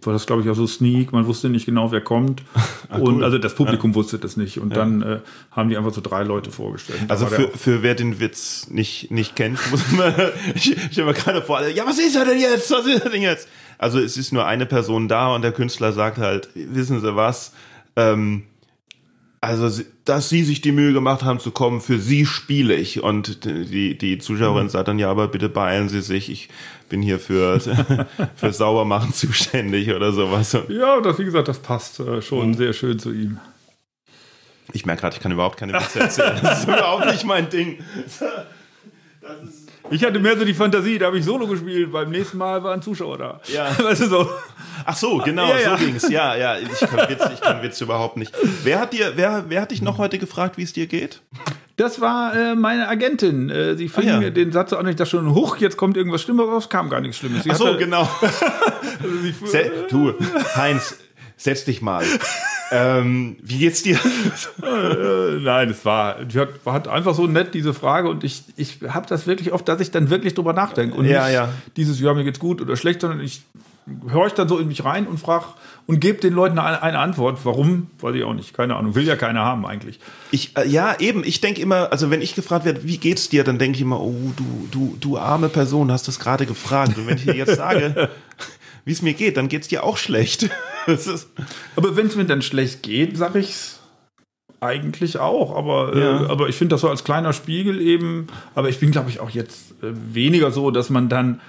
war das, glaube ich, auch so Sneak, man wusste nicht genau, wer kommt. Ach, [laughs] und cool. also das Publikum ja. wusste das nicht. Und ja. dann äh, haben die einfach so drei Leute vorgestellt. Also für, für wer den Witz nicht, nicht kennt, [laughs] muss man, ich stelle mir gerade vor, ja, was ist er denn jetzt? Was ist er denn jetzt? Also es ist nur eine Person da und der Künstler sagt halt, wissen Sie was? Ähm, also, dass sie sich die Mühe gemacht haben zu kommen, für sie spiele ich. Und die, die Zuschauerin mhm. sagt dann, ja, aber bitte beeilen Sie sich, ich bin hier für, [laughs] für Saubermachen zuständig oder sowas. Ja, das, wie gesagt, das passt äh, schon mhm. sehr schön zu ihm. Ich merke gerade, ich kann überhaupt keine Witze erzählen. Das ist überhaupt nicht mein Ding. Das ist ich hatte mehr so die Fantasie, da habe ich Solo gespielt, beim nächsten Mal war ein Zuschauer da. Ja. [laughs] Weißt du so. Ach so, genau, ja, ja. so ging's. Ja, ja, ich kann Witz, ich kann Witz überhaupt nicht. Wer hat dir, wer, wer hat dich noch heute gefragt, wie es dir geht? Das war äh, meine Agentin. Äh, sie fing ah, ja. den Satz an, ich dachte schon, hoch, jetzt kommt irgendwas Schlimmes raus, kam gar nichts Schlimmes. Sie Ach so, genau. [laughs] also du, Heinz, setz dich mal. Ähm, wie geht's dir? Äh, nein, es war, die hat, hat, einfach so nett diese Frage und ich, ich habe das wirklich oft, dass ich dann wirklich drüber nachdenke und ja, nicht ja. dieses, ja, mir geht's gut oder schlecht, sondern ich höre ich dann so in mich rein und frage und gebe den Leuten eine, eine, Antwort. Warum? Weiß ich auch nicht. Keine Ahnung. Will ja keiner haben eigentlich. Ich, äh, ja, eben. Ich denke immer, also wenn ich gefragt werde, wie geht's dir, dann denke ich immer, oh, du, du, du arme Person, hast das gerade gefragt. Und wenn ich dir jetzt sage, [laughs] wie es mir geht, dann geht es dir auch schlecht. [laughs] aber wenn es mir dann schlecht geht, sage ich es eigentlich auch. Aber, äh, ja. äh, aber ich finde das so als kleiner Spiegel eben. Aber ich bin, glaube ich, auch jetzt äh, weniger so, dass man dann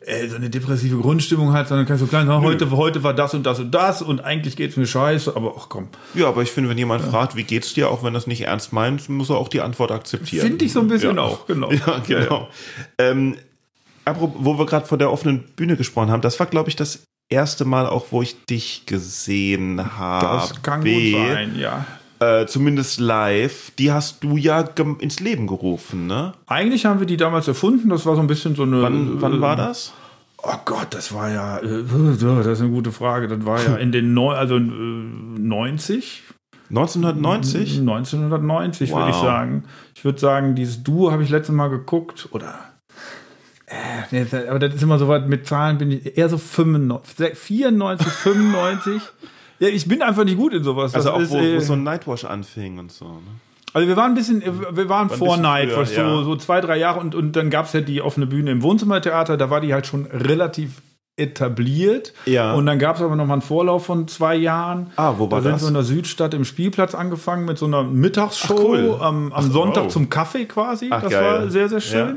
äh, so eine depressive Grundstimmung hat, sondern kann so klein, na, heute, heute war das und das und das und eigentlich geht es mir scheiße, aber ach komm. Ja, aber ich finde, wenn jemand ja. fragt, wie geht's dir, auch wenn das nicht ernst meint, muss er auch die Antwort akzeptieren. Finde ich so ein bisschen ja. auch, genau. [laughs] Ja, genau. Ähm, wo wir gerade vor der offenen Bühne gesprochen haben, das war, glaube ich, das erste Mal auch, wo ich dich gesehen habe. Das kann gut sein, ja. äh, zumindest live, die hast du ja ins Leben gerufen, ne? Eigentlich haben wir die damals erfunden. Das war so ein bisschen so eine. Wann, wann war das? Oh Gott, das war ja, äh, [laughs] das ist eine gute Frage. Das war ja in den Neu also äh, 90. 1990? 1990 wow. würde ich sagen. Ich würde sagen, dieses Duo habe ich letztes Mal geguckt oder äh, aber das ist immer so weit mit Zahlen bin ich eher so 95, 94, 95. ja, ich bin einfach nicht gut in sowas. Also das auch ist, wo, äh, wo so ein Nightwash anfing und so. Ne? Also wir waren ein bisschen, wir waren vor Nightwash, so, ja. so zwei, drei Jahre und, und dann gab es ja die offene Bühne im Wohnzimmertheater, da war die halt schon relativ etabliert. Ja. Und dann gab es aber noch mal einen Vorlauf von zwei Jahren. Ah, wo war da das? sind wir in der Südstadt im Spielplatz angefangen mit so einer Mittagsshow cool. am, am Ach, Sonntag wow. zum Kaffee quasi. Ach, das geil. war sehr, sehr schön. Ja.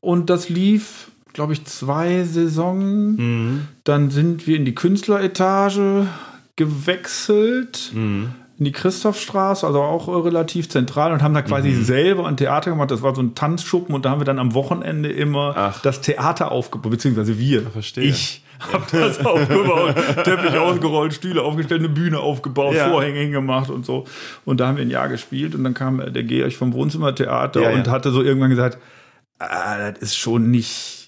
Und das lief, glaube ich, zwei Saisonen. Mhm. Dann sind wir in die Künstleretage gewechselt. Mhm in die Christophstraße, also auch relativ zentral und haben da quasi mhm. selber ein Theater gemacht. Das war so ein Tanzschuppen und da haben wir dann am Wochenende immer Ach. das Theater aufgebaut, beziehungsweise wir. Ja, verstehe. Ich [laughs] habe das aufgebaut, Teppich ausgerollt, Stühle aufgestellt, eine Bühne aufgebaut, ja. Vorhänge hingemacht und so. Und da haben wir ein Jahr gespielt und dann kam der Georg vom Wohnzimmertheater ja, und ja. hatte so irgendwann gesagt, ah, das ist schon nicht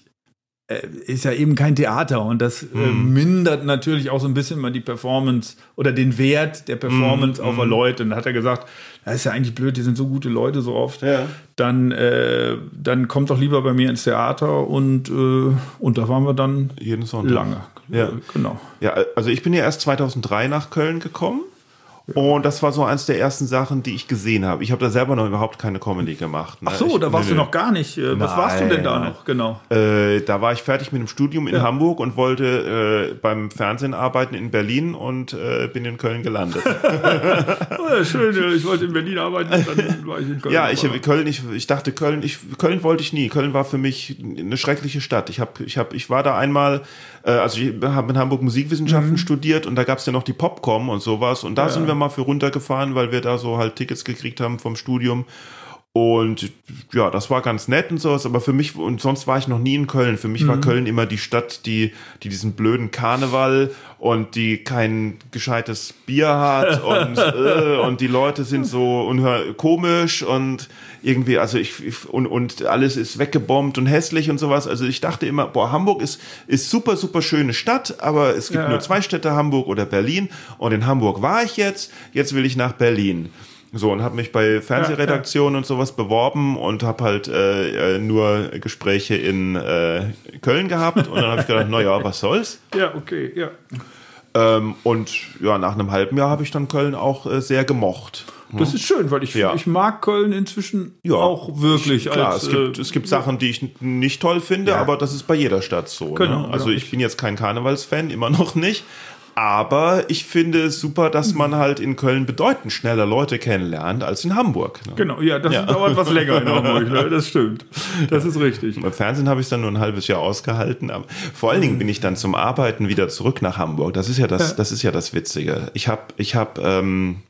äh, ist ja eben kein Theater und das mm. mindert natürlich auch so ein bisschen mal die Performance oder den Wert der Performance mm. auf mm. Leute. Und da hat er gesagt, das ist ja eigentlich blöd, die sind so gute Leute so oft. Ja. Dann, äh, dann kommt doch lieber bei mir ins Theater und, äh, und da waren wir dann jeden Sonntag. lange. Ja. Genau. Ja, also ich bin ja erst 2003 nach Köln gekommen. Und das war so eins der ersten Sachen, die ich gesehen habe. Ich habe da selber noch überhaupt keine Comedy gemacht. Ne? Ach so, ich, da warst nö, du noch gar nicht. Äh, was Nein. warst du denn da noch? Genau. Äh, da war ich fertig mit dem Studium in ja. Hamburg und wollte äh, beim Fernsehen arbeiten in Berlin und äh, bin in Köln gelandet. [laughs] oh, ja, schön, ich wollte in Berlin arbeiten, dann war ich in Köln. Ja, ich, Köln, ich, ich dachte, Köln, ich, Köln wollte ich nie. Köln war für mich eine schreckliche Stadt. Ich, hab, ich, hab, ich war da einmal, also ich habe in Hamburg Musikwissenschaften mhm. studiert und da gab es ja noch die Popcom und sowas und da ja. sind wir mal für runtergefahren, weil wir da so halt Tickets gekriegt haben vom Studium. Und ja, das war ganz nett und sowas, aber für mich, und sonst war ich noch nie in Köln. Für mich mhm. war Köln immer die Stadt, die, die diesen blöden Karneval und die kein gescheites Bier hat [laughs] und, äh, und die Leute sind so unhör komisch und irgendwie, also ich, ich, und, und alles ist weggebombt und hässlich und sowas. Also ich dachte immer, boah, Hamburg ist, ist super, super schöne Stadt, aber es gibt ja. nur zwei Städte, Hamburg oder Berlin. Und in Hamburg war ich jetzt, jetzt will ich nach Berlin. So, und habe mich bei Fernsehredaktionen ja, ja. und sowas beworben und habe halt äh, äh, nur Gespräche in äh, Köln gehabt. Und dann habe ich gedacht, na ja, was soll's? [laughs] Ja, okay, ja. Ähm, und ja, nach einem halben Jahr habe ich dann Köln auch äh, sehr gemocht. Das ist schön, weil ich, ja. ich mag Köln inzwischen ja. auch wirklich. Klar, als, es, gibt, äh, es gibt Sachen, die ich nicht toll finde, ja. aber das ist bei jeder Stadt so. Genau, ne? Also genau. ich bin jetzt kein Karnevalsfan, immer noch nicht. Aber ich finde es super, dass man halt in Köln bedeutend schneller Leute kennenlernt als in Hamburg. Ne? Genau, ja, das ja. dauert was länger in Hamburg, ne? [laughs] das stimmt. Das ist richtig. Beim Fernsehen habe ich es dann nur ein halbes Jahr ausgehalten. Aber vor allen Dingen bin ich dann zum Arbeiten wieder zurück nach Hamburg. Das ist ja das, das ist ja das Witzige. Ich habe, ich habe, ähm,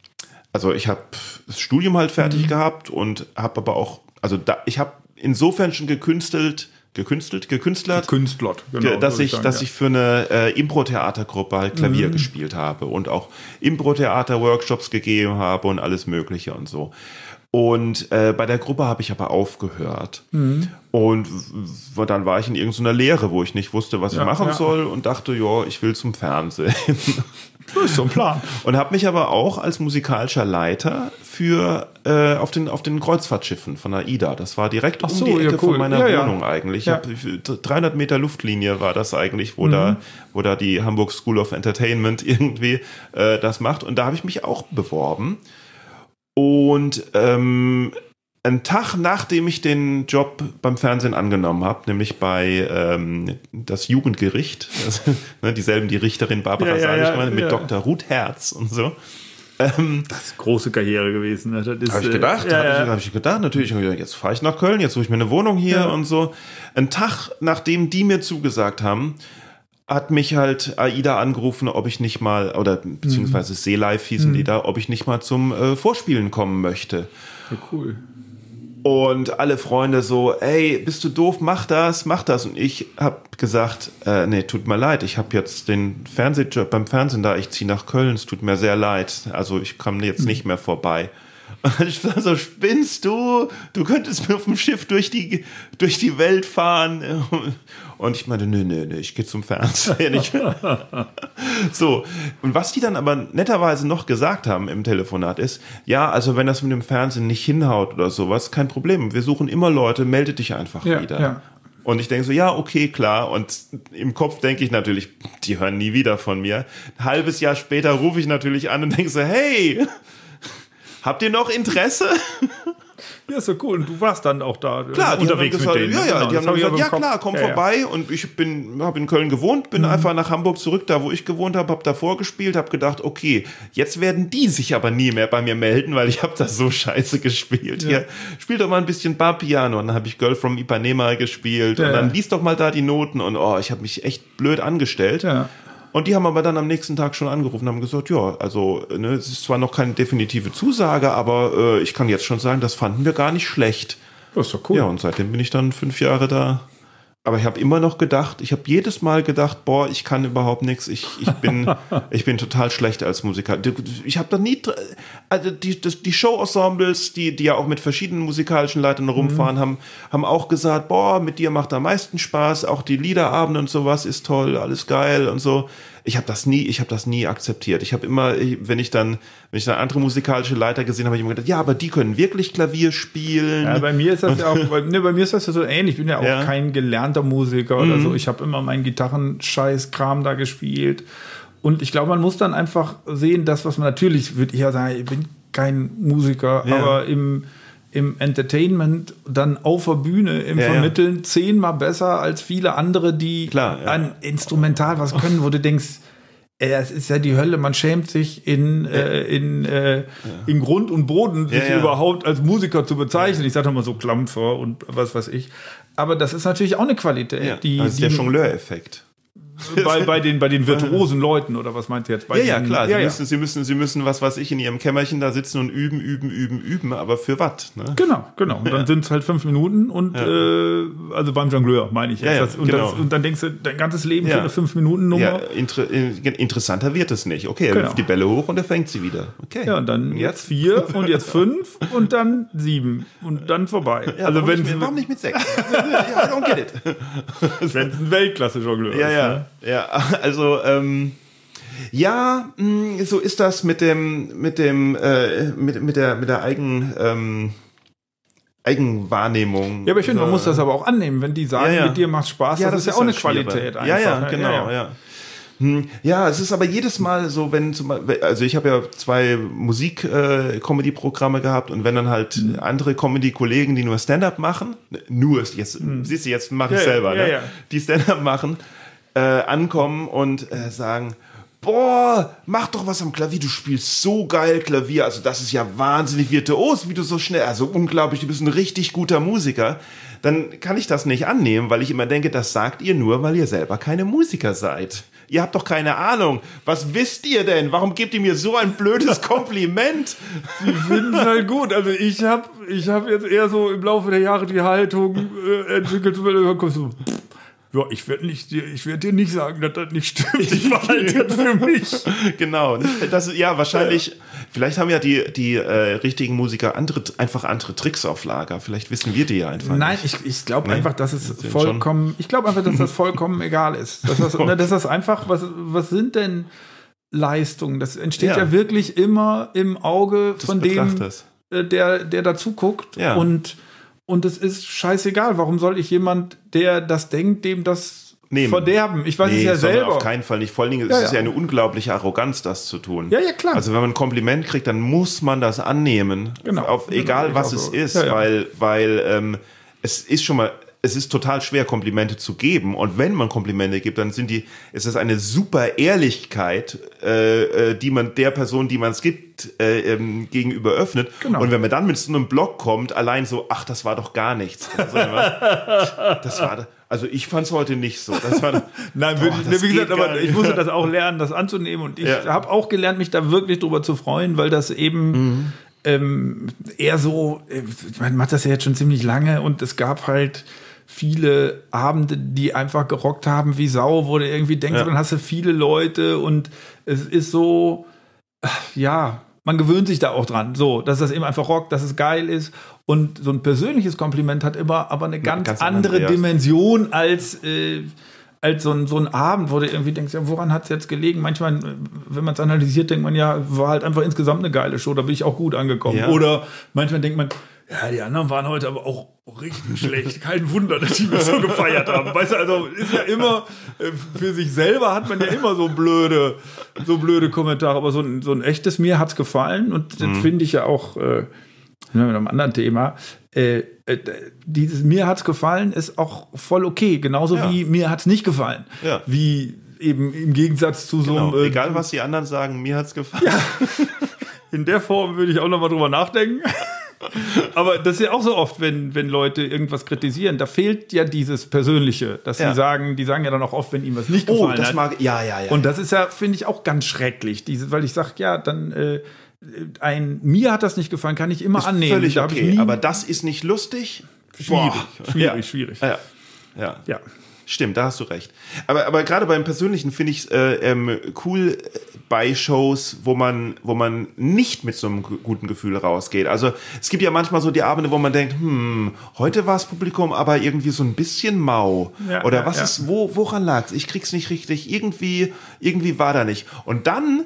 also ich habe das Studium halt fertig mhm. gehabt und habe aber auch, also da, ich habe insofern schon gekünstelt, gekünstelt, gekünstlert, gekünstlert genau, dass ich, sagen, dass ja. ich für eine äh, Impro-Theatergruppe halt Klavier mhm. gespielt habe und auch Impro-Theater-Workshops gegeben habe und alles Mögliche und so. Und äh, bei der Gruppe habe ich aber aufgehört. Mhm. Und dann war ich in irgendeiner Lehre, wo ich nicht wusste, was ja, ich machen ja. soll und dachte, ja, ich will zum Fernsehen. [laughs] Das ist so ein Plan. Und habe mich aber auch als musikalischer Leiter für äh, auf den auf den Kreuzfahrtschiffen von AIDA. Das war direkt Ach um die Ecke ja, cool. von meiner ja, Wohnung eigentlich. Ja. Hab, 300 Meter Luftlinie war das eigentlich, wo mhm. da wo da die Hamburg School of Entertainment [laughs] irgendwie äh, das macht. Und da habe ich mich auch beworben. Und ähm, einen Tag nachdem ich den Job beim Fernsehen angenommen habe, nämlich bei ähm, das Jugendgericht, [laughs] also, ne, dieselben die Richterin Barbara ja, ja, ja, mit Dr. Ruth Herz und so. Ähm, das ist große Karriere gewesen. Ne? Habe ich gedacht, äh, ja, habe ich, hab ich, gedacht. Natürlich, jetzt fahre ich nach Köln, jetzt suche ich mir eine Wohnung hier und so. Ein Tag nachdem die mir zugesagt haben, hat mich halt AIDA angerufen, ob ich nicht mal, oder beziehungsweise mhm. Seelife hießen mhm. die da, ob ich nicht mal zum äh, Vorspielen kommen möchte. Ja, cool. Und alle Freunde so, ey, bist du doof, mach das, mach das. Und ich habe gesagt, äh, nee, tut mir leid, ich habe jetzt den Fernsehjob beim Fernsehen da, ich ziehe nach Köln, es tut mir sehr leid. Also ich komme jetzt nicht mehr vorbei. Und [laughs] ich war so, spinnst du? Du könntest mir auf dem Schiff durch die, durch die Welt fahren. Und ich meinte, nö, nö, nö, ich gehe zum Fernsehen. [laughs] so, und was die dann aber netterweise noch gesagt haben im Telefonat ist, ja, also wenn das mit dem Fernsehen nicht hinhaut oder sowas, kein Problem. Wir suchen immer Leute, melde dich einfach ja, wieder. Ja. Und ich denke so, ja, okay, klar. Und im Kopf denke ich natürlich, die hören nie wieder von mir. Ein halbes Jahr später rufe ich natürlich an und denke so, hey, [laughs] habt ihr noch Interesse? [laughs] Ja, ist so cool. Und du warst dann auch da äh, klar, unterwegs gesagt, mit denen. Ja, ja, genau, die haben gesagt, ja klar, komm ja, vorbei. Und ich bin, habe in Köln gewohnt, bin mhm. einfach nach Hamburg zurück, da wo ich gewohnt habe, habe davor gespielt, habe gedacht, okay, jetzt werden die sich aber nie mehr bei mir melden, weil ich habe das so scheiße gespielt. Ja. Hier, spiel doch mal ein bisschen Barpiano. Und dann habe ich Girl from Ipanema gespielt. und dann liest doch mal da die Noten. Und oh, ich habe mich echt blöd angestellt. Ja. Und die haben aber dann am nächsten Tag schon angerufen und haben gesagt, ja, also ne, es ist zwar noch keine definitive Zusage, aber äh, ich kann jetzt schon sagen, das fanden wir gar nicht schlecht. Das ist doch cool. Ja, und seitdem bin ich dann fünf Jahre da aber ich habe immer noch gedacht, ich habe jedes Mal gedacht, boah, ich kann überhaupt nichts. Ich, ich, bin, [laughs] ich bin total schlecht als Musiker. Ich habe da nie, also die, die Show-Ensembles, die, die ja auch mit verschiedenen musikalischen Leitern rumfahren, mhm. haben, haben auch gesagt, boah, mit dir macht am meisten Spaß. Auch die Liederabende und sowas ist toll, alles geil und so ich habe das nie, ich habe das nie akzeptiert. Ich habe immer, wenn ich dann, wenn ich dann andere musikalische Leiter gesehen habe, ich immer gedacht, ja, aber die können wirklich Klavier spielen. Ja, bei mir ist das ja auch, [laughs] ne, bei mir ist das ja so ähnlich. Ich bin ja auch ja. kein gelernter Musiker mhm. oder so. Ich habe immer meinen Gitarrenscheiß-Kram da gespielt. Und ich glaube, man muss dann einfach sehen, das, was man natürlich, würde ich ja sagen, ich bin kein Musiker, ja. aber im im Entertainment dann auf der Bühne im ja, Vermitteln ja. zehnmal besser als viele andere, die Klar, ja. ein Instrumental was können, wo du denkst, äh, es ist ja die Hölle, man schämt sich in, äh, in, äh, in Grund und Boden, sich überhaupt als Musiker zu bezeichnen. Ich sage immer so Klampfer und was weiß ich. Aber das ist natürlich auch eine Qualität. Die, das ist der Jongleur-Effekt [laughs] bei, bei, den, bei den virtuosen Leuten oder was meint ihr jetzt? Bei ja, ja, klar. Sie, ja, müssen, ja. Sie, müssen, Sie müssen, was weiß ich, in Ihrem Kämmerchen da sitzen und üben, üben, üben, üben, aber für was? Ne? Genau, genau. Und dann ja. sind es halt fünf Minuten und äh, also beim Jongleur meine ich. Ja, das, und, genau. das, und, dann denkst du, dein ganzes Leben für eine fünf Minuten Nummer. Ja, inter, interessanter wird es nicht. Okay, er genau. wirft die Bälle hoch und er fängt sie wieder. Okay. Ja, und dann jetzt vier [laughs] und jetzt fünf und dann sieben und dann vorbei. also warum, wenn, nicht mit, warum nicht mit sechs? [laughs] I don't get it. wenn es ein Weltklasse-Jongleur ja, ist. Ja, ne? Ja. [laughs] Also, ähm, ja, mh, mm, so ist das mit dem, mit dem, äh, mit, mit der, mit der Eigen, ähm, Eigenwahrnehmung. Ja, aber ich finde, man muss das aber auch annehmen, wenn die sagen, ja, ja. mit dir macht Spaß, ja, das, das ist ja auch eine Qualität einfach. Ja, ja, genau, ja. ja. Hm, ja, es ist aber jedes Mal so, wenn zum Beispiel, also ich habe ja zwei Musik-Comedy-Programme äh, gehabt und wenn dann halt mhm. andere Comedy-Kollegen, die nur Stand-up machen, nur, jetzt, mhm. siehst du, jetzt mache ich ja, selber, ja, ne? Ja. die Stand-up machen, äh, ankommen und äh, sagen, boah, mach doch was am Klavier, du spielst so geil Klavier, also das ist ja wahnsinnig virtuos, wie du so schnell, also unglaublich, du bist ein richtig guter Musiker, dann kann ich das nicht annehmen, weil ich immer denke, das sagt ihr nur, weil ihr selber keine Musiker seid. Ihr habt doch keine Ahnung. Was wisst ihr denn? Warum gebt ihr mir so ein blödes [laughs] Kompliment? Sie finden es halt gut. Also ich habe ich hab jetzt eher so im Laufe der Jahre die Haltung äh, entwickelt, so, ja, ich werde werde dir nicht sagen, dass das nicht stimmt. Ich [laughs] behalte das für mich. genau. Das, ja, wahrscheinlich, vielleicht haben ja die, die äh, richtigen Musiker andere, einfach andere Tricks auf Lager. Vielleicht wissen wir die ja einfach Nein, nicht. ich, ich glaube nee, einfach, dass es vollkommen, ich glaube einfach, dass das vollkommen [laughs] egal ist. Dass das, ne, dass das einfach, was, was sind denn Leistungen? Das entsteht ja, ja wirklich immer im Auge das von dem, äh, der, der dazu guckt. Ja. Und und es ist scheißegal. Warum soll ich jemand, der das denkt, dem das Nehmen. verderben? Ich weiß nee, es ja selber. Auf keinen Fall nicht. Vor allen Dingen ja, ist es ja. ja eine unglaubliche Arroganz, das zu tun. Ja, ja, klar. Also wenn man ein Kompliment kriegt, dann muss man das annehmen. Genau. Auf, egal was es so. ist, ja, weil, weil ähm, es ist schon mal es ist total schwer, Komplimente zu geben. Und wenn man Komplimente gibt, dann sind die, ist es eine super Ehrlichkeit, äh, äh, die man der Person, die man es gibt, äh, ähm, gegenüber öffnet. Genau. Und wenn man dann mit so einem Blog kommt, allein so, ach, das war doch gar nichts. Also, [laughs] das war, also ich fand es heute nicht so. Das war, Nein, boah, ich, wie gesagt, aber ich musste das auch lernen, das anzunehmen. Und ich ja. habe auch gelernt, mich da wirklich drüber zu freuen, weil das eben mhm ähm, eher so, äh, man macht das ja jetzt schon ziemlich lange und es gab halt viele Abende, die einfach gerockt haben wie Sau, wo du irgendwie denkst, ja. dann hast du viele Leute und es ist so, ja, man gewöhnt sich da auch dran, so, dass das eben einfach rockt, dass es geil ist. Und so ein persönliches Kompliment hat immer aber eine ganz, ganz andere Andreas. Dimension als, äh, als so ein, so ein Abend, wo du irgendwie denkst, ja, woran hat es jetzt gelegen? Manchmal, wenn man es analysiert, denkt man ja, war halt einfach insgesamt eine geile Show, da bin ich auch gut angekommen. Ja. Oder manchmal denkt man, ja, die anderen waren heute aber auch richtig schlecht. Kein Wunder, dass die mich so gefeiert haben. Weißt du, also ist ja immer, äh, für sich selber hat man ja immer so blöde, so blöde Kommentare. Aber so ein, so ein echtes mir hat's gefallen und das mhm. finde ich ja auch, äh, mit einem anderen Thema, äh, äh, dieses mir hat's gefallen ist auch voll okay. Genauso ja. wie mir hat's nicht gefallen. Ja. Wie eben im Gegensatz zu so genau. einem. Äh, Egal, was die anderen sagen, mir hat's gefallen. Ja. In der Form würde ich auch noch mal drüber nachdenken. [laughs] Aber das ist ja auch so oft, wenn, wenn Leute irgendwas kritisieren, da fehlt ja dieses Persönliche, dass ja. sie sagen, die sagen ja dann auch oft, wenn ihnen was nicht oh, gefallen oh, das hat. Mag, ja, ja, ja. Und das ist ja, finde ich, auch ganz schrecklich, diese, weil ich sage, ja, dann äh, ein mir hat das nicht gefallen, kann ich immer ist annehmen. Völlig da okay, aber das ist nicht lustig. Schwierig, Boah. schwierig, ja. schwierig. Ja. ja. ja. Stimmt, da hast du recht. Aber, aber gerade beim Persönlichen finde ich es äh, ähm, cool bei Shows, wo man, wo man nicht mit so einem guten Gefühl rausgeht. Also es gibt ja manchmal so die Abende, wo man denkt, hm, heute war das Publikum aber irgendwie so ein bisschen mau. Ja, Oder was ja. ist, wo, woran lag's? Ich krieg's nicht richtig. Irgendwie, irgendwie war da nicht. Und dann,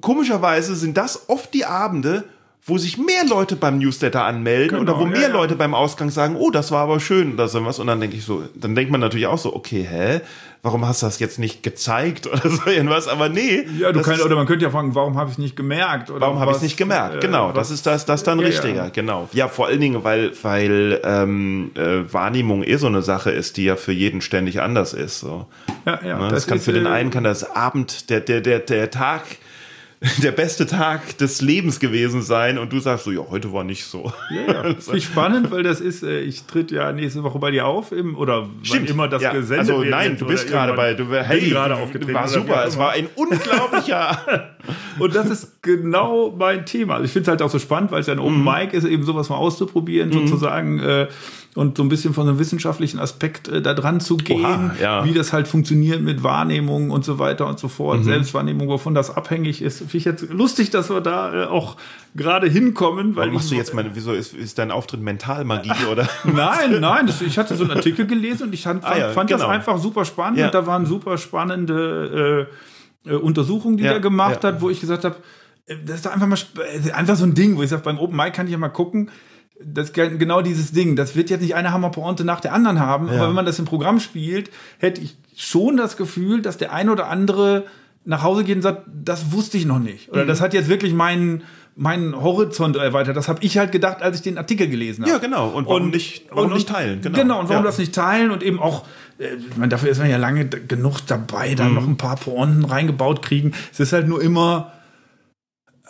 komischerweise, sind das oft die Abende, wo sich mehr Leute beim Newsletter anmelden genau, oder wo mehr ja, Leute beim Ausgang sagen, oh, das war aber schön oder so was. Und dann denke ich so, dann denkt man natürlich auch so, okay, hä? Warum hast du das jetzt nicht gezeigt [laughs] oder so irgendwas? Aber nee. Ja, du kannst, oder man könnte ja fragen, warum habe ich es nicht gemerkt? Oder warum habe ich es nicht gemerkt? Äh, genau, was, das ist das, das dann ja, richtiger, genau. Ja, vor allen Dingen, weil, weil ähm, äh, Wahrnehmung eh so eine Sache ist, die ja für jeden ständig anders ist. So. Ja, ja. Ne? Das, das kann ist, für den äh, einen kann das Abend, der, der, der, der Tag [laughs] der beste Tag des Lebens gewesen sein und du sagst so, ja, heute war nicht so. Ja, ja. [laughs] Finde ich spannend, weil das ist, äh, ich tritt ja nächste Woche bei dir auf, im, oder Stimmt. immer das ja. gesendet Also nein, du bist gerade bei, du, hey, gerade aufgetreten. War super, es war ein unglaublicher. [laughs] und das ist genau mein Thema. Also ich finde es halt auch so spannend, weil es ja ein Open mm. Mic ist, eben sowas mal auszuprobieren, mm. sozusagen, äh, und so ein bisschen von einem wissenschaftlichen Aspekt äh, da dran zu gehen, Oha, ja. wie das halt funktioniert mit Wahrnehmung und so weiter und so fort, mhm. Selbstwahrnehmung, wovon das abhängig ist. Finde ich jetzt lustig, dass wir da äh, auch gerade hinkommen. Weil Warum machst du jetzt mal, wieso ist, ist dein Auftritt Mentalmagie [laughs] oder? nein, nein, das, ich hatte so einen Artikel gelesen und ich fand, ah, ja, fand genau. das einfach super spannend. Ja. Da waren super spannende äh, äh Untersuchungen, die er gemacht hat, wo ich gesagt habe, äh, das ist einfach mal einfach so ein Ding, wo ich sage, beim Open Mic kann ich ja mal gucken, das genau dieses Ding. Das wird jetzt nicht eine Hammerpointe nach der anderen haben, ja. aber wenn man das im Programm spielt, hätte ich schon das Gefühl, dass der ein oder andere nach Hause geht und sagt, das wusste ich noch nicht. Oder mhm. das hat jetzt wirklich meinen meinen Horizont erweitert. Das habe ich halt gedacht, als ich den Artikel gelesen habe. Ja, genau. Und warum, und, nicht, warum und, nicht teilen? Genau. genau, und warum ja. das nicht teilen und eben auch, äh, ich meine, dafür ist man ja lange genug dabei, da mhm. noch ein paar Pointen reingebaut kriegen. Es ist halt nur immer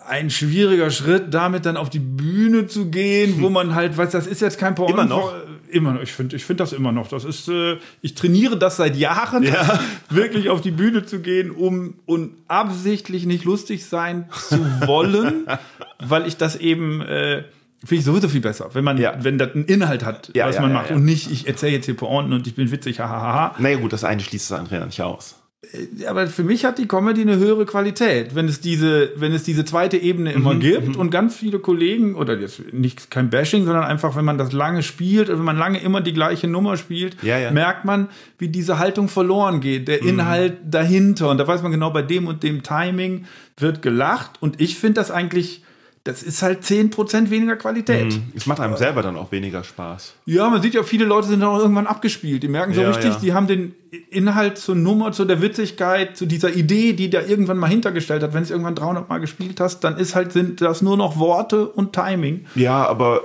ein schwieriger Schritt, damit dann auf die Bühne zu gehen, wo man halt, weiß, das ist jetzt kein Porno. Immer noch? Immer noch. Ich finde ich finde das immer noch. Das ist, äh, ich trainiere das seit Jahren, ja. [laughs] wirklich auf die Bühne zu gehen, um und absichtlich nicht lustig sein zu wollen, [laughs] weil ich das eben, äh, finde ich sowieso viel besser, wenn man, ja. wenn das einen Inhalt hat, ja, was man macht und nicht, ich erzähle jetzt hier Pointen und ich bin witzig, hahaha. Naja gut, das eine schließt das andere nicht aus. Äh, aber für mich hat die Comedy eine höhere Qualität, wenn es diese, wenn es diese zweite Ebene immer mhm, gibt mhm. und ganz viele Kollegen oder jetzt nicht kein Bashing, sondern einfach, wenn man das lange spielt, wenn man lange immer die gleiche Nummer spielt, ja, ja. merkt man, wie diese Haltung verloren geht, der mhm. Inhalt dahinter und da weiß man genau, bei dem und dem Timing wird gelacht und ich finde das eigentlich das ist halt 10% weniger Qualität. Mhm. Es macht einem selber dann auch weniger Spaß. Ja, man sieht ja, viele Leute sind dann auch irgendwann abgespielt. Die merken so ja, richtig, ja. die haben den Inhalt zur Nummer, zu der Witzigkeit, zu dieser Idee, die da irgendwann mal hintergestellt hat. Wenn es irgendwann 300 Mal gespielt hast, dann ist halt, sind das nur noch Worte und Timing. Ja, aber,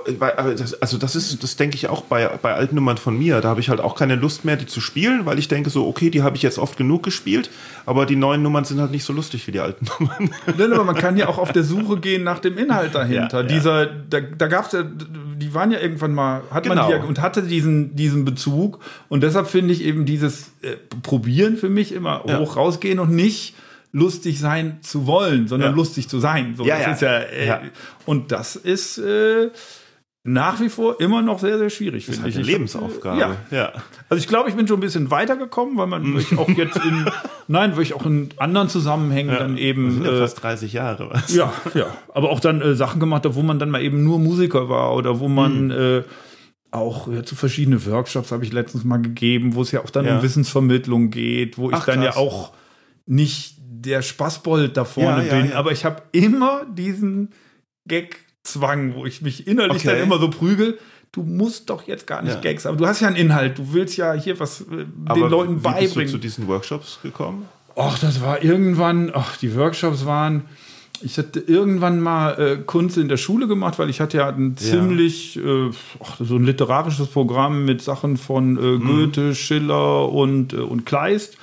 also das ist, das denke ich auch bei, bei alten Nummern von mir. Da habe ich halt auch keine Lust mehr, die zu spielen, weil ich denke so, okay, die habe ich jetzt oft genug gespielt, aber die neuen Nummern sind halt nicht so lustig wie die alten [laughs] Nummern. Nein, aber man kann ja auch auf der Suche gehen nach dem Inhalt dahinter. Ja, Dieser, da, da gab es ja, die waren ja irgendwann mal, hat genau. man die ja und hatte diesen, diesen Bezug und deshalb finde ich eben dieses äh, Probieren für mich immer ja. hoch rausgehen und nicht lustig sein zu wollen, sondern Ja. lustig zu sein. So, Ja, das ja. ist ja, äh, Ja. Und das ist äh, nach wie vor immer noch sehr, sehr schwierig, Das ist finde halt ich. eine Ich Lebensaufgabe. Ja. ja. Also ich glaube, ich bin schon ein bisschen weitergekommen, weil man weil ich auch jetzt in, [laughs] nein, weil ich auch in anderen Zusammenhängen dann Das eben ja äh, fast 30 Jahre. Was? ja, ja. Aber auch dann äh, Sachen gemacht habe, wo man dann mal eben nur Musiker war oder wo man Mhm. äh, auch ja, zu verschiedene Workshops habe ich letztens mal gegeben, wo es ja auch dann Ja. um Wissensvermittlung geht, wo ich Ach, dann ja krass. auch nicht der Spaßbold da vorne Ja, ja, bin, ja. aber ich habe immer diesen Gag-Zwang, wo ich mich innerlich Okay. dann immer so prügel. Du musst doch jetzt gar nicht Ja. Gags, aber du hast ja einen Inhalt. Du willst ja hier was äh, Aber den Leuten wie bist du beibringen. zu diesen Workshops gekommen? Ach, das war irgendwann, ach, die Workshops waren, ich hatte irgendwann mal äh, Kunst in der Schule gemacht, weil ich hatte ja ein ziemlich, äh, ach, so ein literarisches Programm mit Sachen von äh, Goethe, Schiller und, äh, und Kleist.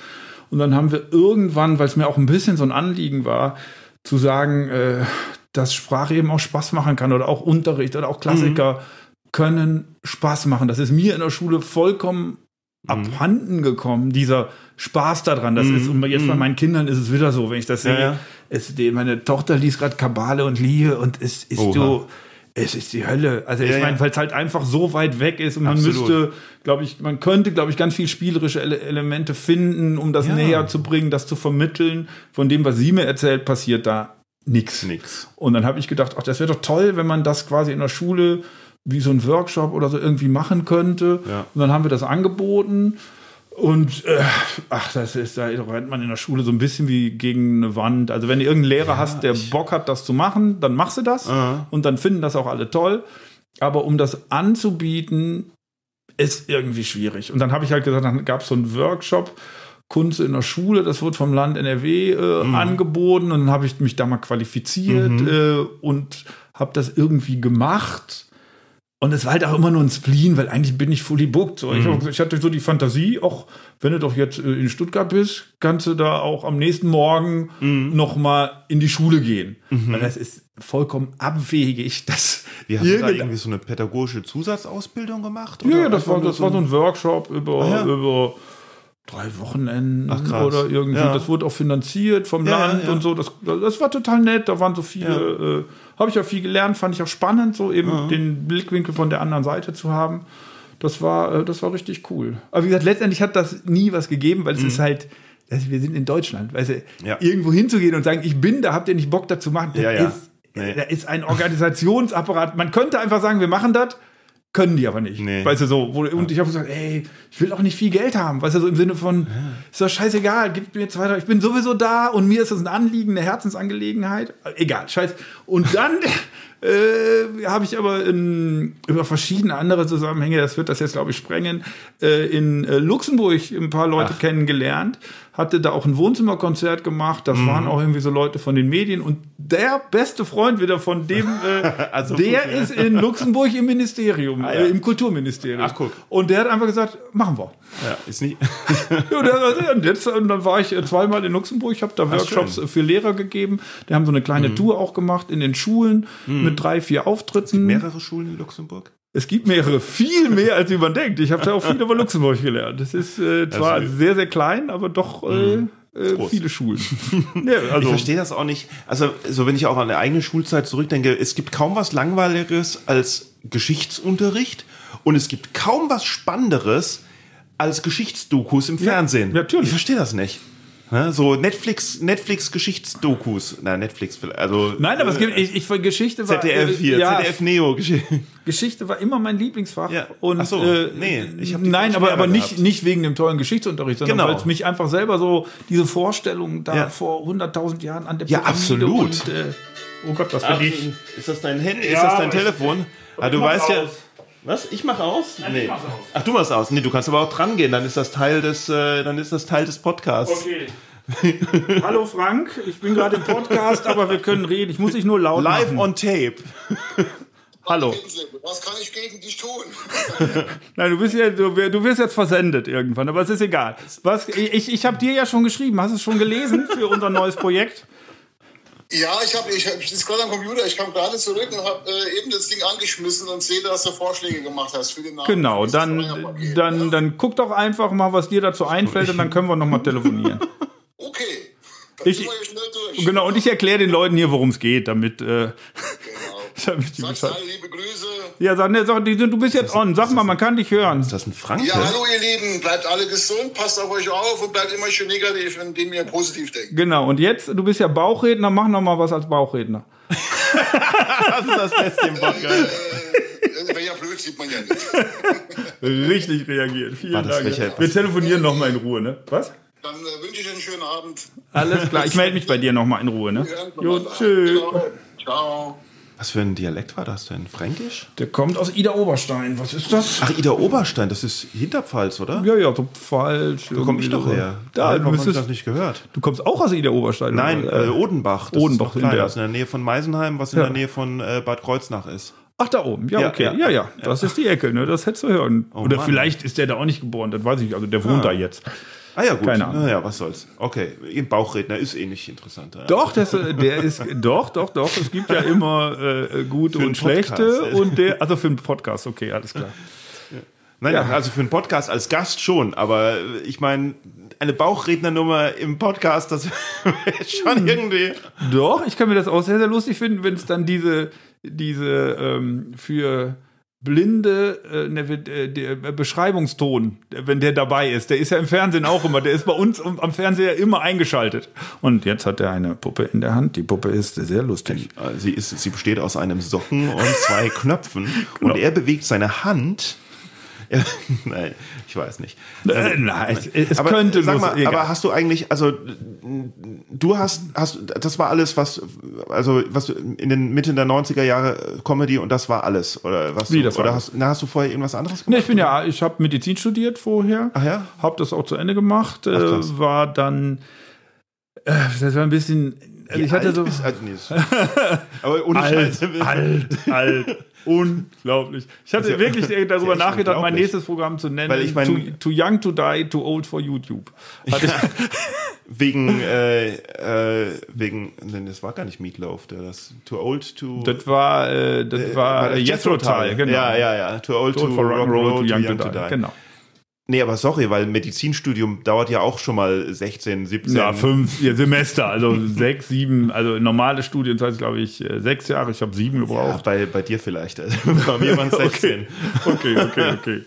Und dann haben wir irgendwann, weil es mir auch ein bisschen so ein Anliegen war, zu sagen, äh, dass Sprache eben auch Spaß machen kann oder auch Unterricht oder auch Klassiker können Spaß machen. Das ist mir in der Schule vollkommen abhanden gekommen, dieser Spaß daran. Das ist, und jetzt bei meinen Kindern ist es wieder so, wenn ich das sehe. ja. Es, die, meine Tochter liest gerade Kabale und Liebe und es ist Oha. so, es ist die Hölle. Also ich Ja, meine, weil es halt einfach so weit weg ist und man Absolut. müsste, glaube ich, man könnte, glaube ich, ganz viel spielerische Ele Elemente finden, um das Ja. näher zu bringen, das zu vermitteln. Von dem, was sie mir erzählt, passiert da nichts. Nix. Und dann habe ich gedacht, ach, das wäre doch toll, wenn man das quasi in der Schule wie so ein Workshop oder so irgendwie machen könnte. Ja. Und dann haben wir das angeboten. Und äh, ach, das ist, da rennt man in der Schule so ein bisschen wie gegen eine Wand. Also wenn du irgendeinen Lehrer hast, der Bock hat, das zu machen, dann machst du das. Und dann finden das auch alle toll. Aber um das anzubieten, ist irgendwie schwierig. Und dann habe ich halt gesagt, dann gab es so einen Workshop, Kunst in der Schule, das wurde vom Land NRW äh, angeboten. Und dann habe ich mich da mal qualifiziert äh, und habe das irgendwie gemacht. Und es war halt auch immer nur ein Spleen, weil eigentlich bin ich fully booked. So. Ich, hab, ich hatte so die Fantasie, auch wenn du doch jetzt äh, in Stuttgart bist, kannst du da auch am nächsten Morgen noch mal in die Schule gehen. Weil das ist vollkommen abwegig, [laughs] dass Wir haben da irgendwie so eine pädagogische Zusatzausbildung gemacht? ja, oder ja, das war, das war so ein Workshop über, Ah, ja. über drei Wochenenden Ach, oder irgendwie. Ja. Das wurde auch finanziert vom Ja, Land ja, und so. Das, das war total nett. Da waren so viele, äh, habe ich auch viel gelernt, fand ich auch spannend, so eben den Blickwinkel von der anderen Seite zu haben. Das war, äh, das war richtig cool. Aber wie gesagt, letztendlich hat das nie was gegeben, weil es ist halt, also wir sind in Deutschland. Weißt du, Mhm. Irgendwo hinzugehen und sagen, ich bin da, habt ihr nicht Bock dazu machen? Das ist, Nee. da ist ein Organisationsapparat. Man könnte einfach sagen, wir machen das, können die aber nicht. Nee. Weißt du so, wo, und ich habe gesagt, ey, ich will auch nicht viel Geld haben, weißt du, so im Sinne von, ist doch scheißegal, gib mir zwei, drei, ich bin sowieso da und mir ist das ein Anliegen, eine Herzensangelegenheit. Egal, scheiß. Und dann [laughs] äh, habe ich aber in, über verschiedene andere Zusammenhänge, das wird das jetzt, glaube ich, sprengen, äh, in äh, Luxemburg ein paar Leute kennengelernt, hatte da auch ein Wohnzimmerkonzert gemacht, das waren auch irgendwie so Leute von den Medien und der beste Freund wieder von dem, äh, [laughs] Also der gut, ja. ist in Luxemburg im Ministerium, ja. äh, im Kulturministerium. Ach, guck. Und der hat einfach gesagt, machen wir. Ja, ist nicht. [laughs] Ja, der, und, jetzt, und dann war ich äh, zweimal in Luxemburg, ich habe da Workshops. Mhm. äh, für Lehrer gegeben. Die haben so eine kleine Tour auch gemacht in den Schulen mit drei, vier Auftritten. Mehrere Schulen in Luxemburg? Es gibt mehrere, viel mehr, als wie man denkt. Ich habe da auch viel über Luxemburg gelernt. Das ist äh, zwar Also- sehr, sehr klein, aber doch äh, äh, Groß. viele Schulen. [laughs] ja, also, Ich verstehe das auch nicht. Also, so wenn ich auch an eine eigene Schulzeit zurückdenke, es gibt kaum was Langweiligeres als Geschichtsunterricht und es gibt kaum was Spannenderes als Geschichtsdokus im Fernsehen. natürlich. Ich verstehe das nicht. Ne? So Netflix, Netflix Geschichtsdokus. Na, Netflix, vielleicht, also. Nein, aber es äh, gibt, ich, ich Geschichte war, ZDF äh, hier, ja, ZDF Neo. Gesch- Geschichte war immer mein Lieblingsfach. Ja. Und, Ach so, äh, nee, ich hab die nein, aber, aber nicht, gehabt. nicht wegen dem tollen Geschichtsunterricht, sondern Genau. weil es mich einfach selber so diese Vorstellung da Ja. vor 100.000 Jahren an der Ja, Pyramide absolut. Und, äh, oh Gott, was bin ich? Ist das dein Handy? Ja, ist das dein ich- Telefon? Ah, du weißt ja. Was? Ich mach aus? nee. mach's aus. Ach, du machst aus. Nee, du kannst aber auch dran gehen, dann ist das Teil des, äh, dann ist das Teil des Podcasts. Okay. [laughs] Hallo Frank, ich bin gerade im Podcast, aber wir können reden. Ich muss dich nur laut Live machen. on tape. [laughs] Hallo. Was kann ich gegen dich tun? [laughs] Nein, du bist ja, du, du wirst jetzt versendet irgendwann, aber es ist egal. Was, ich ich habe dir ja schon geschrieben. Hast du es schon gelesen für unser neues Projekt? Ja, ich habe ich, ich sitze gerade am Computer, ich kam gerade zurück und habe äh, eben das Ding angeschmissen und sehe, dass du Vorschläge gemacht hast für den Namen. Genau, dann, Paket, dann, ja? dann guck doch einfach mal, was dir dazu einfällt und dann können wir nochmal telefonieren. [laughs] Okay. Ich, genau, und ich erkläre den Leuten hier, worum es geht, damit. Äh, genau. [laughs] Sagst alle liebe Grüße. Ja, sag, ne, sag, du bist jetzt on. Sag mal, man kann dich hören. Ist das ein Frank? Ja, hallo ihr Lieben. Bleibt alle gesund, passt auf euch auf und bleibt immer schön negativ, indem ihr positiv denkt. Genau, und jetzt, du bist ja Bauchredner, mach noch mal was als Bauchredner. [laughs] das ist das Beste im Podcast. Ja blöd, sieht man ja nicht. [laughs] Richtig reagiert. Vielen Dank. Wir telefonieren noch mal in Ruhe, ne? Was? Dann äh, wünsche ich einen schönen Abend. Alles klar, ich melde mich bei dir nochmal in Ruhe, ne? Jo, tschüss. Genau. Ciao. Was für ein Dialekt war das denn? Fränkisch? Der kommt aus Ida Oberstein. Was ist das? Ach, Ida Oberstein, das ist Hinterpfalz, oder? Ja, ja, so Pfalz. Da komme ich doch her. Da, du bist das nicht gehört. Du kommst auch aus Ida Oberstein? Nein, äh, Odenbach. Das Odenbach, ist klein, in, der. in der Nähe von Meisenheim, was in ja. der Nähe von äh, Bad Kreuznach ist. Ach, da oben. Ja, okay. Ja, ja. ja. Das ist die Ecke, ne? Das hättest du hören. Oh, Oder Mann. vielleicht ist der da auch nicht geboren, das weiß ich nicht. Also der wohnt ah. da jetzt. Ah ja, gut. Keine Ahnung. Naja, was soll's. Okay, Ihr Bauchredner ist eh nicht interessant. Ja. Doch, das, der ist, doch, doch, doch. Es gibt ja immer äh, gute und schlechte. Und der, also für einen Podcast, okay, alles klar. Ja. Nein, ja. also für einen Podcast als Gast schon, aber ich meine, eine Bauchrednernummer im Podcast, das [laughs] ist schon irgendwie. Doch, ich kann mir das auch sehr, sehr lustig finden, wenn es dann diese, diese ähm, für blinde äh, ne, äh, der Beschreibungston, wenn der dabei ist. Der ist ja im Fernsehen auch immer. Der ist bei uns am Fernseher immer eingeschaltet. Und jetzt hat er eine Puppe in der Hand. Die Puppe ist sehr lustig. Sie, ist, sie besteht aus einem Socken und zwei Knöpfen. [laughs] Genau. Und er bewegt seine Hand [laughs] nein, ich weiß nicht. Äh, also, nein, es, aber, könnte sag mal, aber hast du eigentlich, also du hast, hast, das war alles, was, also was in den Mitte der 90er Jahre Comedy und das war alles, oder was? Wie, das oder hast, na, hast du vorher irgendwas anderes gemacht? Nee, ich bin ja, ich habe Medizin studiert vorher. Ach ja? Habe das auch zu Ende gemacht, Ach, äh, war dann, äh, das war ein bisschen, also ich hatte so. Bist, also, nee, [laughs] aber ohne alt, Scheiße. alt, alt. Unglaublich. Ich hatte ja, wirklich [laughs] darüber nachgedacht, mein nächstes Programm zu nennen. Weil ich mein, too, too, Young to Die, Too Old for YouTube. [laughs] wegen, äh, äh, wegen, nein, das war gar nicht Meatloaf, das Too Old to. Das war, äh, das äh, war Jethro Tull, genau. Ja, ja, ja. Too Old, too old to, for Rock, Roll, Too Young, young to, die. die. Genau. Nee, aber sorry, weil Medizinstudium dauert ja auch schon mal 16, 17. Ja, fünf Semester, also sechs, sieben, also normale Studienzeit, glaube ich, äh, sechs Jahre. Ich habe sieben gebraucht. Ja, bei, bei dir vielleicht. Also bei mir waren es 16. okay, okay, okay. okay.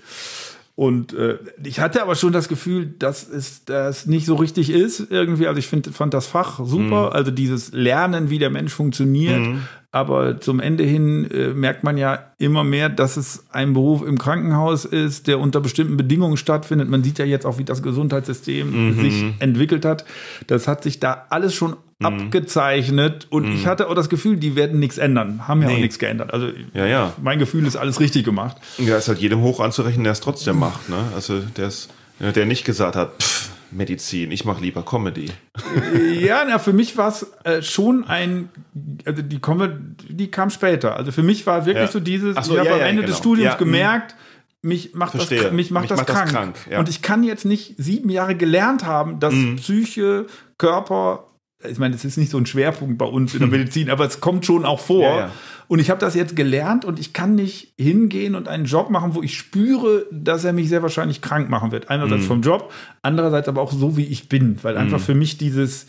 Und äh, ich hatte aber schon das Gefühl, dass es das nicht so richtig ist irgendwie. Also ich find, fand das Fach super, mhm. also dieses Lernen, wie der Mensch funktioniert. Mhm. Aber zum Ende hin äh, merkt man ja immer mehr, dass es ein Beruf im Krankenhaus ist, der unter bestimmten Bedingungen stattfindet. Man sieht ja jetzt auch, wie das Gesundheitssystem mhm. sich entwickelt hat. Das hat sich da alles schon mhm. abgezeichnet und mhm. ich hatte auch das Gefühl, die werden nichts ändern. Haben ja nee. auch nichts geändert. Also ja, ja. mein Gefühl ist alles richtig gemacht. Ja, ist halt jedem hoch anzurechnen, der es trotzdem macht. Ne? Also der, ist, der nicht gesagt hat, pff, Medizin, ich mache lieber Comedy. ja, na, für mich war es äh, schon ein, also die Comedy, die kam später. Also für mich war wirklich ja. so dieses, so, ich habe ja, am ja, Ende genau. des Studiums gemerkt, mich macht Verstehe. das, mich macht mich das macht krank. Das krank Und ich kann jetzt nicht sieben Jahre gelernt haben, dass mhm. Psyche, Körper, ich meine, es ist nicht so ein Schwerpunkt bei uns in der [laughs] Medizin, aber es kommt schon auch vor. Und ich habe das jetzt gelernt und ich kann nicht hingehen und einen Job machen, wo ich spüre, dass er mich sehr wahrscheinlich krank machen wird. Einerseits mhm. vom Job, andererseits aber auch so, wie ich bin. Weil einfach mhm. für mich dieses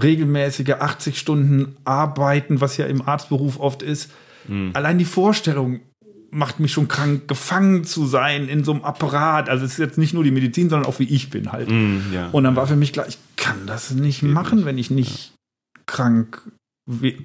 regelmäßige 80 Stunden Arbeiten, was ja im Arztberuf oft ist, mhm. allein die Vorstellung macht mich schon krank, gefangen zu sein in so einem Apparat. Also es ist jetzt nicht nur die Medizin, sondern auch wie ich bin halt. Mm, ja. Und dann war für mich klar, ich kann das nicht Geht machen, nicht. wenn ich nicht ja. krank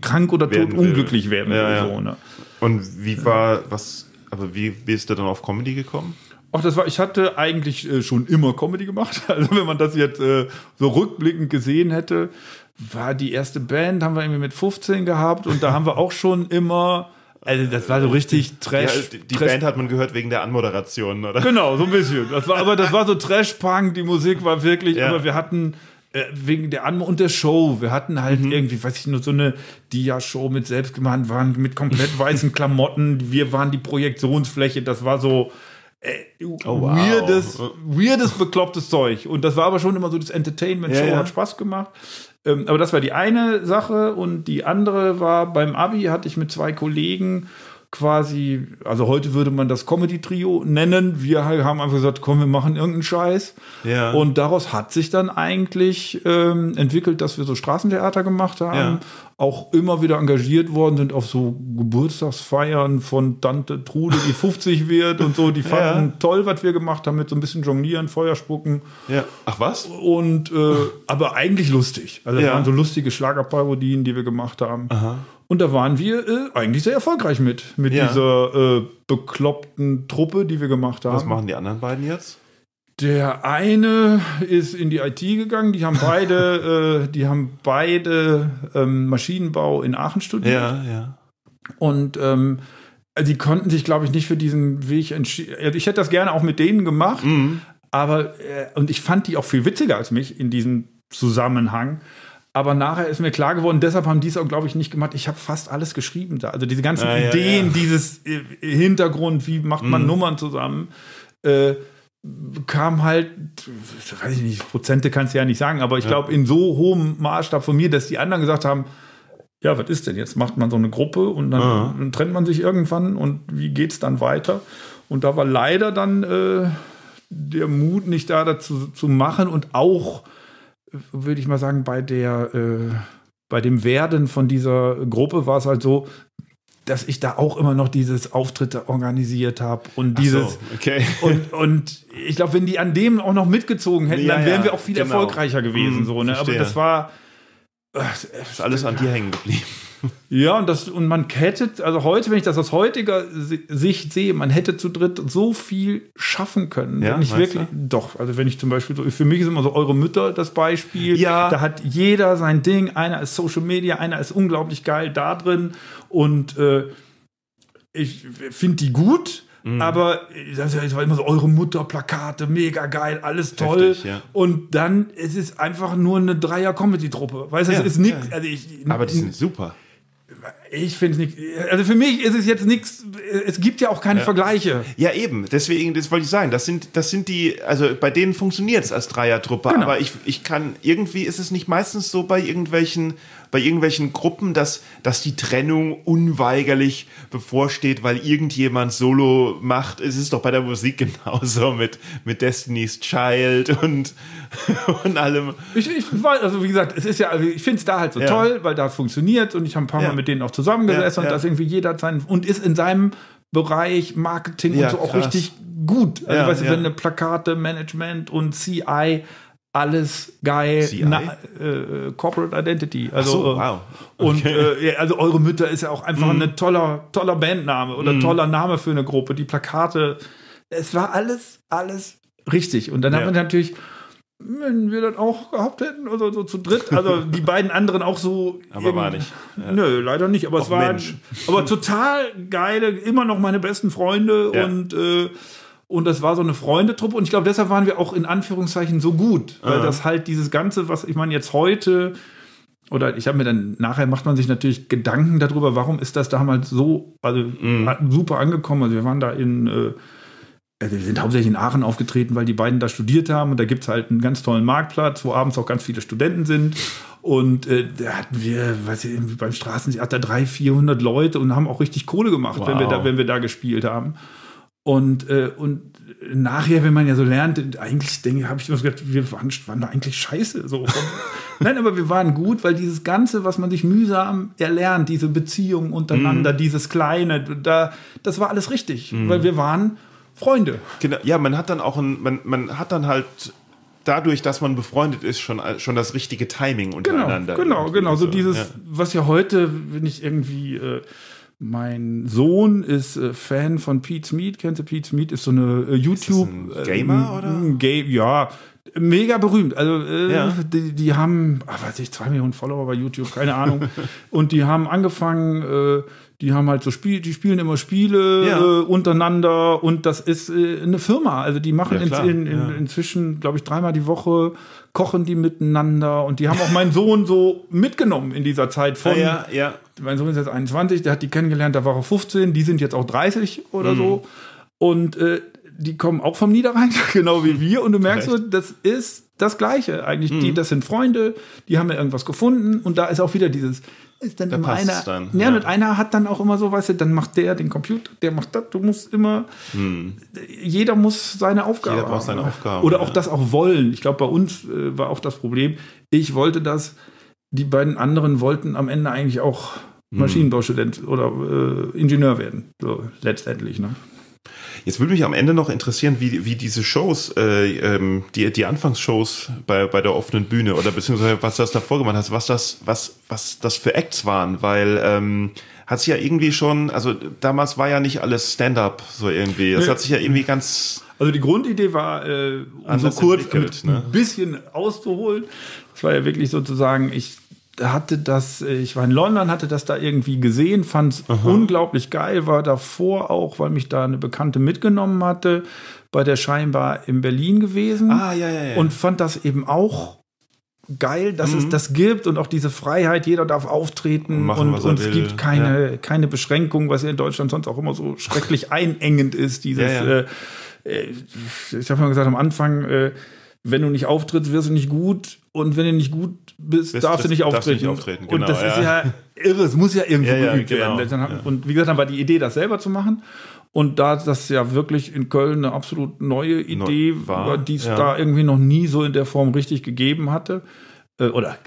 krank oder tot unglücklich werden ja, ja. So, ne? Und wie war, was, aber wie bist du dann auf Comedy gekommen? Ach, das war, ich hatte eigentlich äh, schon immer Comedy gemacht. [laughs] Also wenn man das jetzt äh, so rückblickend gesehen hätte, war die erste Band, haben wir irgendwie mit 15 gehabt und da haben wir auch schon immer also das war so richtig Trash. Ja, die, die Trash Band hat man gehört wegen der Anmoderation, oder? Genau, so ein bisschen. Das war, aber das war so [laughs] Trash-Punk, die Musik war wirklich, ja. aber wir hatten äh, wegen der Anmo und der Show. Wir hatten halt mhm. irgendwie, weiß ich nur, so eine Dia-Show mit selbstgemacht, waren mit komplett [laughs] weißen Klamotten. Wir waren die Projektionsfläche. Das war so äh, oh, wow. weirdes, weirdes, beklopptes Zeug. Und das war aber schon immer so das Entertainment-Show, ja, ja. hat Spaß gemacht. Ähm, aber das war die eine Sache. Und die andere war beim Abi hatte ich mit zwei Kollegen quasi, also heute würde man das Comedy-Trio nennen. Wir haben einfach gesagt, komm, wir machen irgendeinen Scheiß. Ja. Und daraus hat sich dann eigentlich ähm, entwickelt, dass wir so Straßentheater gemacht haben. Ja. Auch immer wieder engagiert worden sind auf so Geburtstagsfeiern von Tante Trude, die [laughs] 50 wird und so. Die fanden ja. toll, was wir gemacht haben mit so ein bisschen Jonglieren, Feuerspucken. Ja. Ach was? Und äh, aber eigentlich lustig. Also das waren so lustige Schlagerparodien, die wir gemacht haben. Aha. Und da waren wir äh, eigentlich sehr erfolgreich mit, mit ja. dieser äh, bekloppten Truppe, die wir gemacht haben. Was machen die anderen beiden jetzt? Der eine ist in die IT gegangen, die haben beide, [laughs] äh, die haben beide ähm, Maschinenbau in Aachen studiert. Ja, ja. Und ähm, die konnten sich, glaube ich, nicht für diesen Weg entschieden. Ich hätte das gerne auch mit denen gemacht, mhm. aber äh, und ich fand die auch viel witziger als mich in diesem Zusammenhang. Aber nachher ist mir klar geworden, deshalb haben die es auch, glaube ich, nicht gemacht. Ich habe fast alles geschrieben da. Also diese ganzen ah, Ideen, ja, ja. dieses äh, Hintergrund, wie macht man mhm. Nummern zusammen, äh, kam halt, weiß ich nicht, Prozente kannst du ja nicht sagen, aber ich ja. glaube, in so hohem Maßstab von mir, dass die anderen gesagt haben, ja, was ist denn jetzt? Macht man so eine Gruppe und dann, dann trennt man sich irgendwann und wie geht es dann weiter? Und da war leider dann äh, der Mut nicht da, dazu zu machen und auch würde ich mal sagen, bei der, äh, bei dem Werden von dieser Gruppe war es halt so, dass ich da auch immer noch dieses Auftritte organisiert habe und dieses so, okay. und, und ich glaube, wenn die an dem auch noch mitgezogen hätten, ja, dann wären wir auch viel genau. erfolgreicher gewesen. Hm, so, ne? Aber das war äh, ist alles an dir hängen geblieben. Ja, und, das, und man hätte, also heute, wenn ich das aus heutiger Sicht sehe, man hätte zu dritt so viel schaffen können. Ja, wenn ich wirklich, du? doch, also wenn ich zum Beispiel, für mich ist immer so eure Mütter das Beispiel. Ja. Da hat jeder sein Ding. Einer ist Social Media, einer ist unglaublich geil da drin. Und äh, ich finde die gut. Mhm. Aber das war immer so eure Mutterplakate, mega geil, alles toll. Heftig, ja. Und dann es ist es einfach nur eine Dreier-Comedy-Truppe. Weißt du, ja, es ist nichts. Ja. Also aber die sind super. Ich finde es nicht. Also für mich ist es jetzt nichts. Es gibt ja auch keine ja. Vergleiche. Ja, eben. Deswegen, das wollte ich sagen. Das sind, das sind die. Also bei denen funktioniert es als Dreiertruppe. Genau. Aber ich, ich kann. Irgendwie ist es nicht meistens so bei irgendwelchen bei irgendwelchen Gruppen, dass, dass die Trennung unweigerlich bevorsteht, weil irgendjemand Solo macht. Es ist doch bei der Musik genauso mit, mit Destiny's Child und, [laughs] und allem. Ich, ich also wie gesagt, es ist ja, also ich finde es da halt so ja. toll, weil da funktioniert und ich habe ein paar Mal mit denen auch zusammengesessen ja, und dass irgendwie jeder hat seinen und ist in seinem Bereich Marketing und so auch krass. richtig gut. Also, weißt du, wenn eine Plakate, Management und CI alles geil, na, äh, Corporate Identity. Also, so, äh, wow. Okay. Und äh, also eure Mütter ist ja auch einfach mm. ein toller, toller Bandname oder mm. toller Name für eine Gruppe. Die Plakate, es war alles, alles richtig. Und dann ja. haben wir natürlich, wenn wir das auch gehabt hätten oder so zu dritt, also [laughs] die beiden anderen auch so. Aber war nicht. Ja. Nö, leider nicht. Aber Och, es waren, aber total geile, immer noch meine besten Freunde ja. und äh, und das war so eine Freundetruppe. Und ich glaube, deshalb waren wir auch in Anführungszeichen so gut. Weil das halt dieses Ganze, was ich meine, jetzt heute, oder ich habe mir dann, nachher macht man sich natürlich Gedanken darüber, warum ist das damals so, also mhm. super angekommen. Also wir waren da in, äh, also wir sind hauptsächlich in Aachen aufgetreten, weil die beiden da studiert haben. Und da gibt es halt einen ganz tollen Marktplatz, wo abends auch ganz viele Studenten sind. Und äh, da hatten wir, weiß ich, beim Straßentheater 300, 400 Leute und haben auch richtig Kohle gemacht, wow. wenn, wir da, wenn wir da gespielt haben. Und, äh, und nachher, wenn man ja so lernt, eigentlich denke habe ich immer gedacht, wir waren, waren da eigentlich scheiße. So. [laughs] Nein, aber wir waren gut, weil dieses Ganze, was man sich mühsam erlernt, diese Beziehungen untereinander, mm. dieses Kleine, da, das war alles richtig, mm. weil wir waren Freunde. Genau, ja, man hat dann auch ein, man, man hat dann halt dadurch, dass man befreundet ist, schon, schon das richtige Timing genau, untereinander. Genau, genau, genau. So dieses, ja. was ja heute, wenn ich irgendwie äh, mein Sohn ist äh, Fan von Pete's Meat. Kennst du Pete's Meat? Ist so eine äh, YouTube. Ist ein Gamer äh, oder? Game, ja, mega berühmt. Also äh, ja. die, die, haben, ach, weiß ich, zwei Millionen Follower bei YouTube, keine Ahnung. [laughs] und die haben angefangen, äh, die haben halt so Spiel, die spielen immer Spiele ja. äh, untereinander und das ist äh, eine Firma. Also die machen ja, in, in, in, inzwischen, glaube ich, dreimal die Woche kochen die miteinander und die haben auch meinen Sohn so mitgenommen in dieser Zeit von. Ja, ja. Mein Sohn ist jetzt 21, der hat die kennengelernt, da war er 15, die sind jetzt auch 30 oder mhm. so. Und äh, die kommen auch vom Niederrhein, [laughs] genau wie wir. Und du merkst so, das ist das Gleiche eigentlich. Mhm. Die, das sind Freunde, die haben ja irgendwas gefunden. Und da ist auch wieder dieses, ist dann Da immer einer. dann, ja, ja. und einer hat dann auch immer so, weißt du, dann macht der den Computer, der macht das. Du musst immer, jeder muss seine Aufgabe Hm. Jeder braucht seine ne? Aufgabe, Oder auch ja. das auch wollen. Ich glaube, bei uns äh, war auch das Problem. Ich wollte das, die beiden anderen wollten am Ende eigentlich auch Hm. Maschinenbaustudent oder äh, Ingenieur werden. So letztendlich, ne? Jetzt würde mich am Ende noch interessieren, wie, wie diese Shows, äh, ähm, die, die Anfangsshows bei, bei der offenen Bühne oder beziehungsweise was das davor gemacht hast, was das, was, was das für Acts waren, weil ähm, hat sich ja irgendwie schon, also damals war ja nicht alles Stand-up so irgendwie. Es Nee. hat sich ja irgendwie ganz Also die Grundidee war, äh, um so Anders kurz ne? ein bisschen auszuholen. Es war ja wirklich sozusagen, ich hatte das, äh, ich war in London, hatte das da irgendwie gesehen, fand es unglaublich geil, war davor auch, weil mich da eine Bekannte mitgenommen hatte, bei der scheinbar in Berlin gewesen. Ah, ja, ja, ja. Und fand das eben auch geil, dass es das gibt und auch diese Freiheit, jeder darf auftreten Machen, und, und es gibt keine, keine Beschränkung, was ja in Deutschland sonst auch immer so schrecklich einengend ist, dieses Ja, ja. Äh, äh, ich habe mal gesagt am Anfang, äh, wenn du nicht auftrittst, wirst du nicht gut und wenn du nicht gut bist, Bist- darfst du nicht auftreten. nicht auftreten, und genau, das ist ja. ja irre, es muss ja irgendwo Ja, ja, geübt genau, werden. Ja. Und wie gesagt, dann war die Idee, das selber zu machen. Und da das ja wirklich in Köln eine absolut neue Idee war, die es ja. da irgendwie noch nie so in der Form richtig gegeben hatte, oder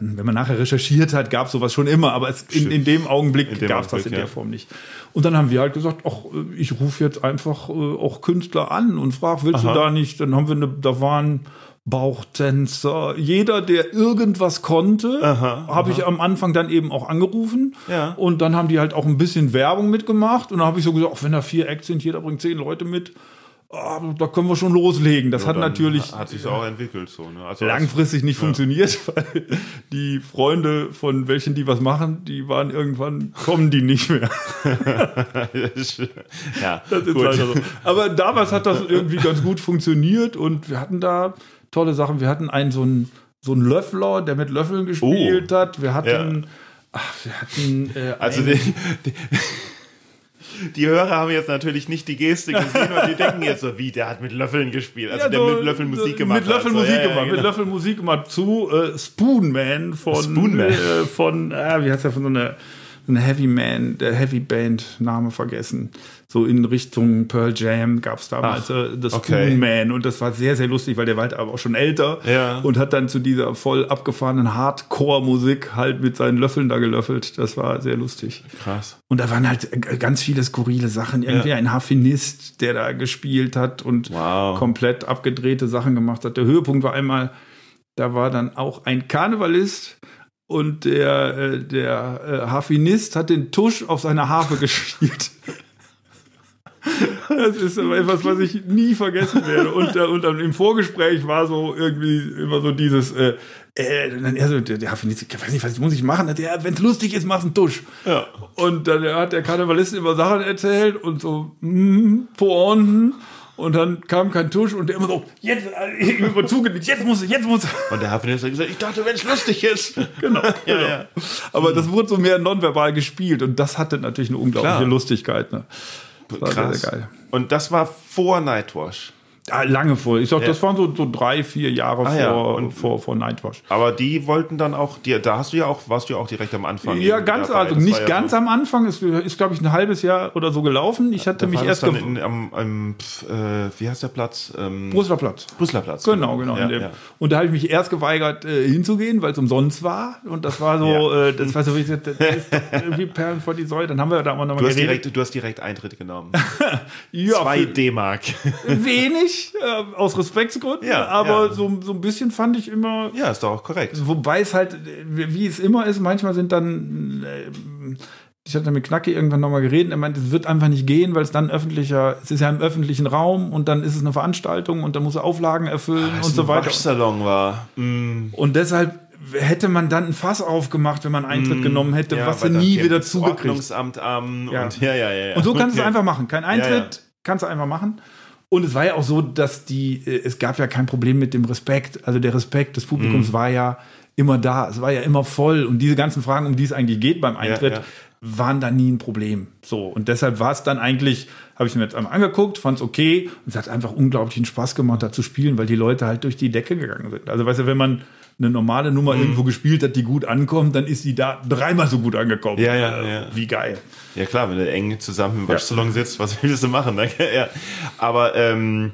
wenn man nachher recherchiert hat, gab es sowas schon immer, aber es, in, in dem Augenblick gab es das in der ja. Form nicht. Und dann haben wir halt gesagt, ach, äh, ich rufe jetzt einfach äh, auch Künstler an und frage, willst Aha. du da nicht? Dann haben wir eine, da waren Bauchtänzer, jeder, der irgendwas konnte, habe ich am Anfang dann eben auch angerufen. Ja. Und dann haben die halt auch ein bisschen Werbung mitgemacht. Und dann habe ich so gesagt, auch wenn da vier Acts sind, jeder bringt zehn Leute mit, ah, da können wir schon loslegen. Das hat Dann natürlich hat sich auch entwickelt so. Ne? Also langfristig nicht funktioniert, [laughs] weil die Freunde von welchen, die was machen, die waren irgendwann, kommen die nicht mehr. [laughs] ja, Das ist gut. leider so. Aber damals hat das irgendwie ganz gut funktioniert und wir hatten da tolle Sachen. Wir hatten einen so einen, so einen Löffler, der mit Löffeln gespielt hat. Wir hatten, ach, wir hatten äh, Also einen- die, [laughs] die, Hörer haben jetzt natürlich nicht die Geste gesehen, weil die denken jetzt so, wie, der hat mit Löffeln gespielt. Also Ja, der so- mit Löffeln Musik gemacht Mit Löffeln hat. Musik ja, gemacht. Mit genau. Löffeln Musik gemacht zu äh, Spoonman von, Spoonman. Äh, von äh, wie heißt der von so einer eine Heavy Man, der Heavy Band, Name vergessen. So in Richtung Pearl Jam gab es damals Ach, äh, das okay. Spoonman und das war sehr, sehr lustig, weil der war halt aber auch schon älter Ja. und hat dann zu dieser voll abgefahrenen Hardcore-Musik halt mit seinen Löffeln da gelöffelt. Das war sehr lustig. Krass. Und da waren halt äh, ganz viele skurrile Sachen. Irgendwie Ja. ein Harfenist, der da gespielt hat und Wow. komplett abgedrehte Sachen gemacht hat. Der Höhepunkt war einmal, da war dann auch ein Karnevalist und der, äh, der äh, Harfenist hat den Tusch auf seiner Harfe gespielt. [laughs] Das ist aber etwas, was ich nie vergessen werde. Und, äh, und dann im Vorgespräch war so irgendwie immer so dieses, äh, äh, dann er so, der, der Harfenist, ich weiß nicht, was muss ich machen? Wenn es lustig ist, mach's einen Tusch. Ja. Und dann hat der Karnevalist immer Sachen erzählt und so, mm, Pointen. Und dann kam kein Tusch und der immer so, jetzt, äh, [laughs] immer zugenickt, jetzt muss ich, jetzt muss ich. Und der Hafenist hat gesagt, ich dachte, wenn es lustig ist. [laughs] [laughs] Genau. Ja, ja. Aber das wurde so mehr nonverbal gespielt und das hatte natürlich eine unglaubliche Klar. Lustigkeit. Ne? Das war Krass. sehr, sehr geil. Und das war vor Nightwash. Ja, lange vor. Ich sag, Ja. das waren so, so drei, vier Jahre Ah, vor, ja. Und- vor, vor Nightwash. Aber die wollten dann auch, die, da hast du ja auch, warst du ja auch direkt am Anfang. Ja, ganz, dabei. also Das nicht war ja ganz so- am Anfang. Es ist, glaube ich, ein halbes Jahr oder so gelaufen. Ich hatte Da mich erst dann in, am, am äh, wie heißt der Platz? Ähm, Brüsseler Platz. Brüsseler Platz. Genau, genau. Ja. Und da habe ich mich erst geweigert, äh, hinzugehen, weil es umsonst war. Und das war so, äh, das war so wie, das ist irgendwie Perlen vor die Säule. Dann haben wir da mal nochmal Du hast, geredet. direkt, du hast direkt Eintritt genommen. [laughs] ja, Zwei D-Mark. wenig, äh, aus Respektsgründen. Ja, aber ja. So, so ein bisschen fand ich immer, ja, ist doch auch korrekt. wobei es halt, wie es immer ist, manchmal sind dann, äh, ich hatte mit Knacki irgendwann nochmal geredet, er meinte, es wird einfach nicht gehen, weil es dann öffentlicher, es ist ja im öffentlichen Raum und dann ist es eine Veranstaltung und dann muss er Auflagen erfüllen Weil's und so weiter. Waschsalon war. Mm, Und deshalb hätte man dann ein Fass aufgemacht, wenn man Eintritt genommen hätte, ja, was dann nie wieder zugekriegt. Ordnungsamt am Ja. und [laughs] ja, ja, ja, ja. Und so kannst du es Okay. einfach machen. Kein Eintritt, ja. kannst du einfach machen. Und es war ja auch so, dass die, äh, es gab ja kein Problem mit dem Respekt. Also der Respekt des Mhm. Publikums war ja immer da. Es war ja immer voll. Und diese ganzen Fragen, um die es eigentlich geht beim Eintritt, ja. waren da nie ein Problem. So. Und deshalb war es dann eigentlich, habe ich mir jetzt einmal angeguckt, fand es okay. Und es hat einfach unglaublichen Spaß gemacht, da zu spielen, weil die Leute halt durch die Decke gegangen sind. Also weißt du, wenn man eine normale Nummer Mhm. irgendwo gespielt hat, die gut ankommt, dann ist die da dreimal so gut angekommen. Ja, ja, Äh, ja. Wie geil. Ja klar, wenn du eng zusammen im Waschsalon sitzt, was willst du machen? Ne? [laughs] ja. Aber ähm,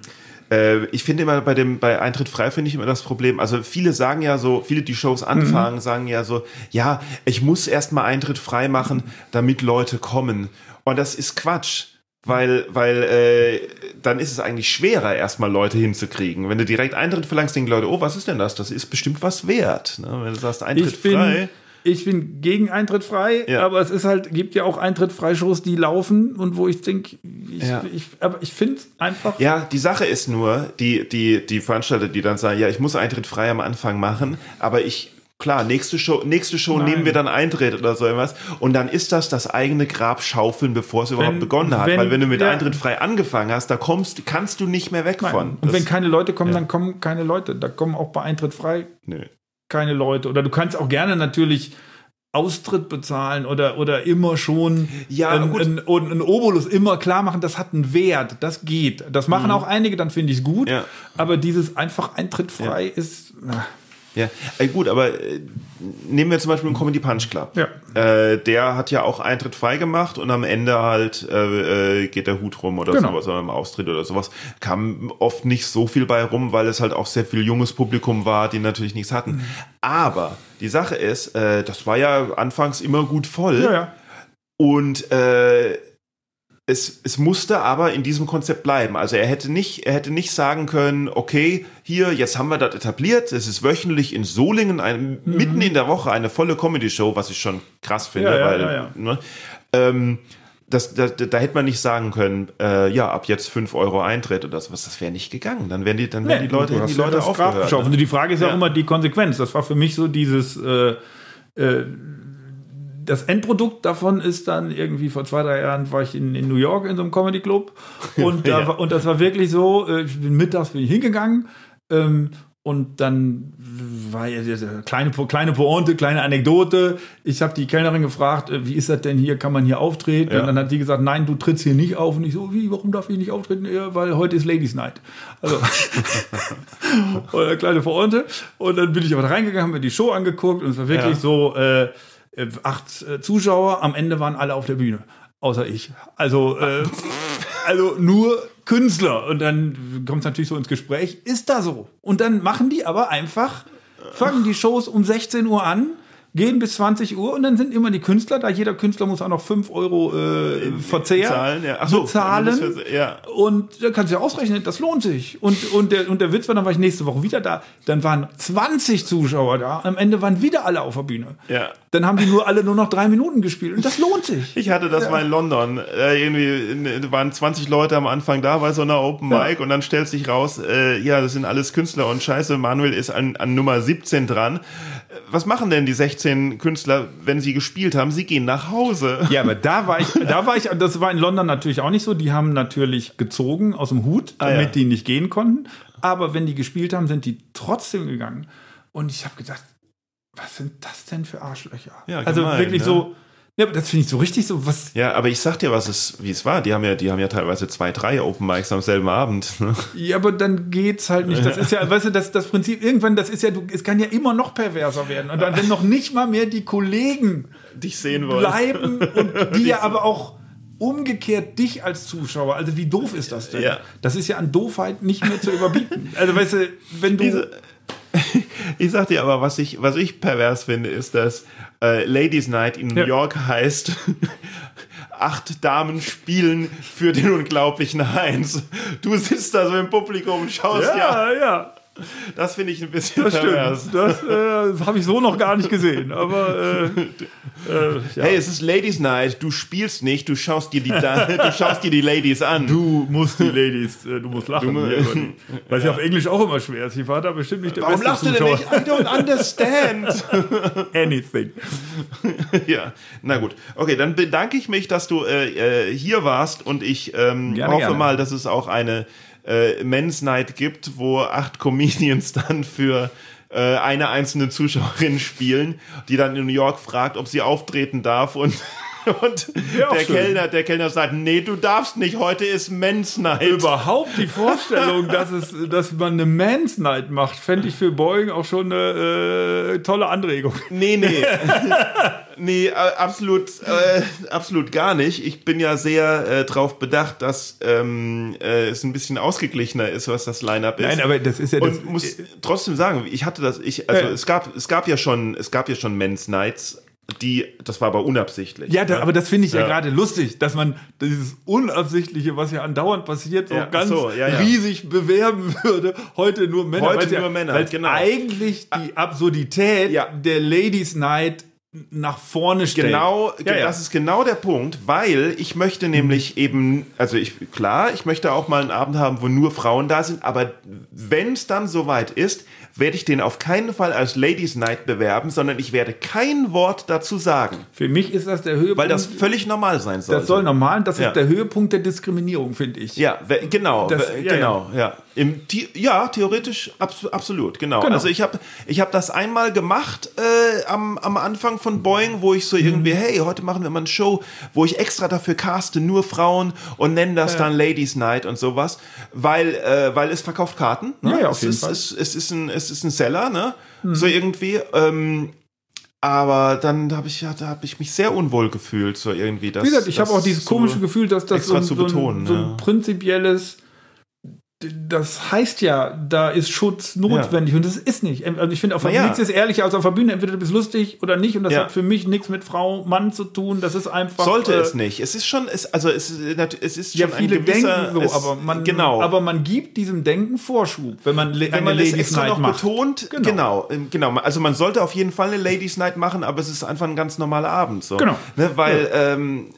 äh, ich finde immer bei dem bei Eintritt frei finde ich immer das Problem. Also viele sagen ja so, viele die Shows anfangen, sagen ja so, ja, ich muss erstmal Eintritt frei machen, damit Leute kommen. Und das ist Quatsch. Weil, weil äh, dann ist es eigentlich schwerer, erstmal Leute hinzukriegen. Wenn du direkt Eintritt verlangst, denken Leute, oh, was ist denn das? Das ist bestimmt was wert. Ne? Wenn du sagst, Eintritt Ich bin, frei. ich bin gegen Eintritt frei, Ja. aber es ist halt, gibt ja auch Eintritt frei Shows, die laufen und wo ich denke, ich, Ja. ich, aber ich finde einfach. Ja, die Sache ist nur, die, die, die Veranstalter, die dann sagen, ja, ich muss Eintritt frei am Anfang machen, aber ich, klar, nächste Show, nächste Show Nein. nehmen wir dann Eintritt oder so irgendwas. Und dann ist das das eigene Grab schaufeln, bevor es überhaupt begonnen hat. wenn- Weil wenn du mit ja. Eintritt frei angefangen hast, da kommst, kannst du nicht mehr weg Nein. von. Und Das- wenn keine Leute kommen, ja. dann kommen keine Leute. Da kommen auch bei Eintritt frei Nö. keine Leute. Oder du kannst auch gerne natürlich Austritt bezahlen oder, oder immer schon Ja, ein, gut. ein, Obolus immer klar machen, das hat einen Wert, das geht. Das machen auch einige, dann finde ich es gut. Mhm. Ja. Aber dieses einfach Eintritt frei ist. na, Ja, äh, gut, aber äh, nehmen wir zum Beispiel den Comedy Punch Club. Ja. Äh, der hat ja auch Eintritt frei gemacht und am Ende halt äh, äh, geht der Hut rum oder Genau. sowas, oder im Austritt oder sowas. Kam oft nicht so viel bei rum, weil es halt auch sehr viel junges Publikum war, die natürlich nichts hatten. Mhm. Aber die Sache ist, äh, das war ja anfangs immer gut voll. ja, ja. Und äh, es, es musste aber in diesem Konzept bleiben. Also er hätte nicht, er hätte nicht sagen können, okay, hier, jetzt haben wir das etabliert, es ist wöchentlich in Solingen, ein, mitten in der Woche eine volle Comedy-Show, was ich schon krass finde, Ja, ja, weil ja. Ne, ähm, das, da, da hätte man nicht sagen können, äh, ja, ab jetzt 5 Euro Eintritt oder sowas, das wäre nicht gegangen. Dann wären die, dann wären die Leute, die ja Leute aufgehört. Ne? Und die Frage ist ja, Ja. immer die Konsequenz. Das war für mich so dieses. Äh, äh, das Endprodukt davon ist dann irgendwie vor zwei, drei Jahren war ich in, in New York in so einem Comedy Club [laughs] und, da, Ja. und das war wirklich so, äh, ich bin mittags bin ich hingegangen ähm, und dann war ja diese kleine, kleine Pointe, kleine Anekdote. Ich habe die Kellnerin gefragt, äh, wie ist das denn hier, kann man hier auftreten? Ja. Und dann hat sie gesagt, nein, du trittst hier nicht auf. Und ich so, wie, warum darf ich nicht auftreten? Ja, weil heute ist Ladies Night. Also, [laughs] [laughs] eine kleine Pointe. Und dann bin ich aber da reingegangen, haben mir die Show angeguckt und es war wirklich Ja. so, äh, äh, acht äh, Zuschauer, am Ende waren alle auf der Bühne. Außer ich. Also, äh, [laughs] also nur Künstler. Und dann kommt es natürlich so ins Gespräch, ist da so? Und dann machen die aber einfach, fangen die Shows um 16 Uhr an, gehen bis 20 Uhr und dann sind immer die Künstler da. Jeder Künstler muss auch noch 5 Euro äh, Verzehr Zahlen, ja. Ach so, bezahlen. ja. Und da kannst du ja ausrechnen, das lohnt sich. Und, und, der, und der Witz war, dann war ich nächste Woche wieder da. Dann waren 20 Zuschauer da. Am Ende waren wieder alle auf der Bühne. Ja. Dann haben die nur alle nur noch drei Minuten gespielt. Und das lohnt sich. Ich hatte das mal in London. Äh, irgendwie in, waren 20 Leute am Anfang da bei so einer Open Mic und dann stellt sich raus, äh, ja, das sind alles Künstler und scheiße, Manuel ist an, an Nummer 17 dran. Was machen denn die 16 Künstler, wenn sie gespielt haben? Sie gehen nach Hause. Ja, aber da war ich, da war ich, das war in London natürlich auch nicht so. Die haben natürlich gezogen aus dem Hut, Ah, ja. damit die nicht gehen konnten. Aber wenn die gespielt haben, sind die trotzdem gegangen. Und ich habe gedacht, was sind das denn für Arschlöcher? Ja, also gemein, wirklich ne? so, ja, aber das finde ich so richtig so, was, Ja, aber ich sag dir, was es, wie es war. Die haben ja, die haben ja teilweise zwei, drei Open Mics am selben Abend. Ne? Ja, aber dann geht's halt nicht. Das ist ja, weißt du, das, das Prinzip, irgendwann, das ist ja, du, es kann ja immer noch perverser werden. Und dann, wenn noch nicht mal mehr die Kollegen Dich sehen wollen. bleiben und [laughs] die ja aber auch umgekehrt dich als Zuschauer, also wie doof ist das denn? Ja. Das ist ja an Doofheit nicht mehr zu überbieten. Also weißt du, wenn du... Diese- [laughs] Ich sag dir aber, was ich, was ich pervers finde, ist, dass äh, Ladies Night in New Ja. York heißt, [laughs] acht Damen spielen für den unglaublichen Heinz. Du sitzt da so im Publikum und schaust ja. ja, ja, Das finde ich ein bisschen das pervers. stimmt. Das, äh, habe ich so noch gar nicht gesehen. Aber äh, äh, ja. Hey, es ist Ladies Night, du spielst nicht, du schaust dir die, [laughs] du schaust dir die Ladies an. Du musst die Ladies, äh, du musst lachen. Du hier [laughs] Weil es ja auf Englisch auch immer schwer ist. Ich war da bestimmt nicht der Warum lachst du denn nicht? I don't understand. [laughs] Anything. ja, na gut. Okay, dann bedanke ich mich, dass du äh, äh, hier warst und ich ähm, Gerne, hoffe gerne. mal, dass es auch eine äh, Men's Night gibt, wo acht Comedians dann für äh, eine einzelne Zuschauerin spielen, die dann in New York fragt, ob sie auftreten darf und Und der Kellner, der Kellner sagt, nee, du darfst nicht, heute ist Men's Night. Überhaupt die Vorstellung, dass, es, dass man eine Men's Night macht, fände ich für Boeing auch schon eine äh, tolle Anregung. Nee, nee. [laughs] nee, äh, absolut, äh, absolut gar nicht. Ich bin ja sehr äh, darauf bedacht, dass ähm, äh, es ein bisschen ausgeglichener ist, was das Line-Up ist. Nein, aber das ist ja das. Und muss trotzdem sagen, ich hatte das, ich, also es gab, es gab ja schon, es gab ja schon Men's Nights die, das war aber unabsichtlich. Ja, da, aber das finde ich ja, ja gerade lustig, dass man dieses Unabsichtliche, was ja andauernd passiert, so ja, ganz so, ja, riesig bewerben [laughs] würde. Heute nur Männer. Heute nur Männer, genau. Eigentlich die Absurdität der Ladies Night nach vorne stellt. Genau, ja, ja. das ist genau der Punkt, weil ich möchte nämlich mhm. eben, also ich, klar, ich möchte auch mal einen Abend haben, wo nur Frauen da sind, aber wenn es dann soweit ist, werde ich den auf keinen Fall als Ladies Night bewerben, sondern ich werde kein Wort dazu sagen. Für mich ist das der Höhepunkt. Weil das völlig normal sein soll. Das soll normal, das ja. ist der Höhepunkt der Diskriminierung, finde ich. Ja, genau, das, genau, ja. Im, ja, theoretisch abs absolut, genau. genau. Also ich habe ich hab das einmal gemacht äh, am, am Anfang von Boeing, wo ich so irgendwie, mhm. hey, heute machen wir mal eine Show, wo ich extra dafür caste, nur Frauen und nennen das ja. dann Ladies Night und sowas, weil, äh, weil es verkauft Karten. Ne? Ja, ja, auf es jeden ist, Fall. Es, es, ist ein, es ist ein Seller, ne? Mhm. So irgendwie. Ähm, aber dann habe ich ja, da habe ich mich sehr unwohl gefühlt, so irgendwie. Das, Wie gesagt, ich habe auch dieses komische Gefühl, dass das so, so, ein, so ein prinzipielles das heißt ja, da ist Schutz notwendig ja. und das ist nicht. Also ich finde, auf ja. nichts ist ehrlicher als auf der Bühne. Entweder du bist lustig oder nicht und das ja. hat für mich nichts mit Frau, Mann zu tun. Das ist einfach. Sollte äh, es nicht. Es ist schon, es, also es, es ist ja schon viele ein gewisser, denken so, es, aber man, genau. aber man gibt diesem Denken Vorschub, wenn man wenn eine man Ladies extra Night noch macht. betont. Genau. genau, ähm, genau. Also man sollte auf jeden Fall eine Ladies Night machen, aber es ist einfach ein ganz normaler Abend. So. Genau. Ne, weil ähm,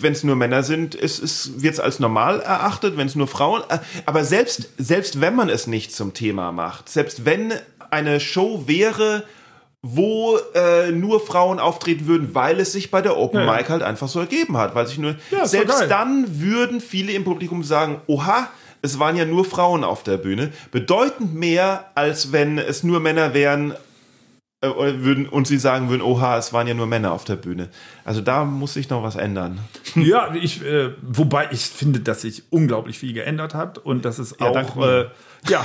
wenn es nur Männer sind, wird es als normal erachtet. Wenn es nur Frauen, äh, aber selbst selbst wenn man es nicht zum Thema macht, selbst wenn eine Show wäre, wo äh, nur Frauen auftreten würden, weil es sich bei der Open ja, Mic halt einfach so ergeben hat, weil sich nur ja, selbst dann würden viele im Publikum sagen, oha, es waren ja nur Frauen auf der Bühne, bedeutend mehr als wenn es nur Männer wären würden und sie sagen würden, oha, es waren ja nur Männer auf der Bühne. Also da muss sich noch was ändern. [laughs] Ja, ich, äh, wobei ich finde, dass sich unglaublich viel geändert hat und dass es ja, auch, äh, ja,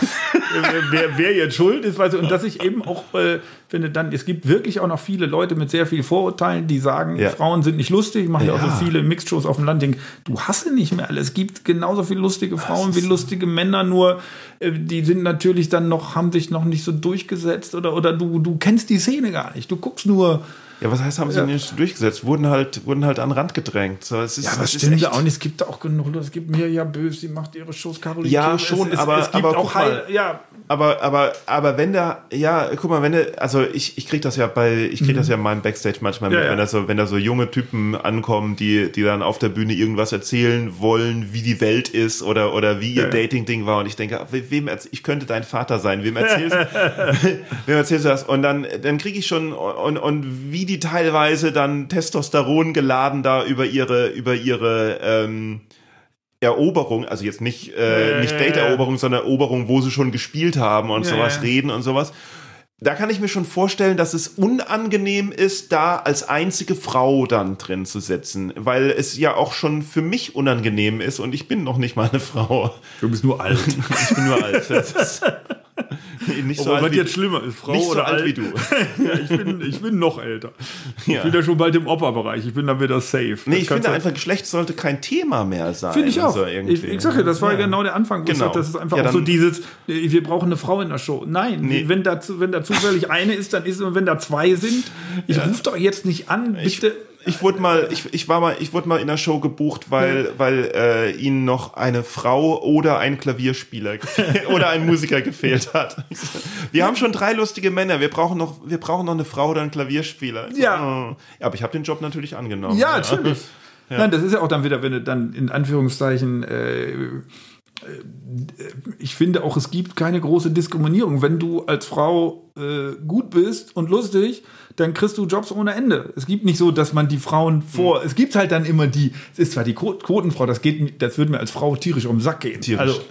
wer, wer jetzt schuld ist, weißt du, und dass ich eben auch äh, finde, dann, es gibt wirklich auch noch viele Leute mit sehr vielen Vorurteilen, die sagen, ja. Frauen sind nicht lustig, machen ja auch so viele Mixed-Shows auf dem Land, denken, du hast nicht mehr alle. Es gibt genauso viele lustige Frauen wie lustige Männer, nur äh, die sind natürlich dann noch, haben sich noch nicht so durchgesetzt oder, oder du, du kennst die Szene gar nicht. Du guckst nur ja, was heißt, haben sie ja. nicht durchgesetzt? Wurden halt, wurden halt an den Rand gedrängt. So, es ist, ja, aber stimmt ja auch nicht. Es gibt auch genug. Es gibt mir ja böse, die macht ihre Shows Caroline Ja, schon, es, aber, es gibt aber auch heil, ja. Aber, aber, aber wenn da, ja, guck mal, wenn da, also ich, ich krieg das ja bei, ich krieg mhm. das ja in meinem Backstage manchmal ja, mit, wenn da so, wenn da so junge Typen ankommen, die, die dann auf der Bühne irgendwas erzählen wollen, wie die Welt ist oder, oder wie ihr Dating-Ding war und ich denke, wem, ich könnte dein Vater sein, wem erzählst, [laughs] [laughs] wem erzählst du das? Und dann, dann krieg ich schon, und, und wie die teilweise teilweise dann Testosteron geladen da über ihre, über ihre ähm, Eroberung, also jetzt nicht, äh, nicht Date-Eroberung, sondern Eroberung, wo sie schon gespielt haben und ja, sowas, reden und sowas. Da kann ich mir schon vorstellen, dass es unangenehm ist, da als einzige Frau dann drin zu sitzen, weil es ja auch schon für mich unangenehm ist und ich bin noch nicht mal eine Frau. Du bist nur alt. [laughs] ich bin nur alt. [laughs] nicht so alt was jetzt schlimmer ist, Frau nicht oder so alt, alt wie du. [laughs] ja, ich, bin, ich bin noch älter. Ja. Ich bin ja schon bald im Opa-Bereich. Ich bin dann wieder safe. Nee, ich finde einfach, Geschlecht sollte kein Thema mehr sein. Finde ich auch. Also ich, ich sage ja, das war ja. genau der Anfang. Genau. das ist einfach ja, so dieses, wir brauchen eine Frau in der Show. Nein, nee. wenn, da, wenn da zufällig eine ist, dann ist es, und wenn da zwei sind, ich rufe doch jetzt nicht an, bitte. Ich, ich wurde mal, ich, ich war mal, ich wurde mal in der Show gebucht, weil, weil äh, ihnen noch eine Frau oder ein Klavierspieler [laughs] oder ein Musiker gefehlt hat. Wir haben schon drei lustige Männer. Wir brauchen noch, wir brauchen noch eine Frau oder einen Klavierspieler. Ja. Oh. Aber ich habe den Job natürlich angenommen. Ja, natürlich. [laughs] Ja. Nein, das ist ja auch dann wieder, wenn du dann in Anführungszeichen äh, ich finde auch, es gibt keine große Diskriminierung. Wenn du als Frau äh, gut bist und lustig, dann kriegst du Jobs ohne Ende. Es gibt nicht so, dass man die Frauen vor. Mhm. Es gibt halt dann immer die. Es ist zwar die Quotenfrau, das geht, das würde mir als Frau tierisch um den Sack gehen. Tierisch, also,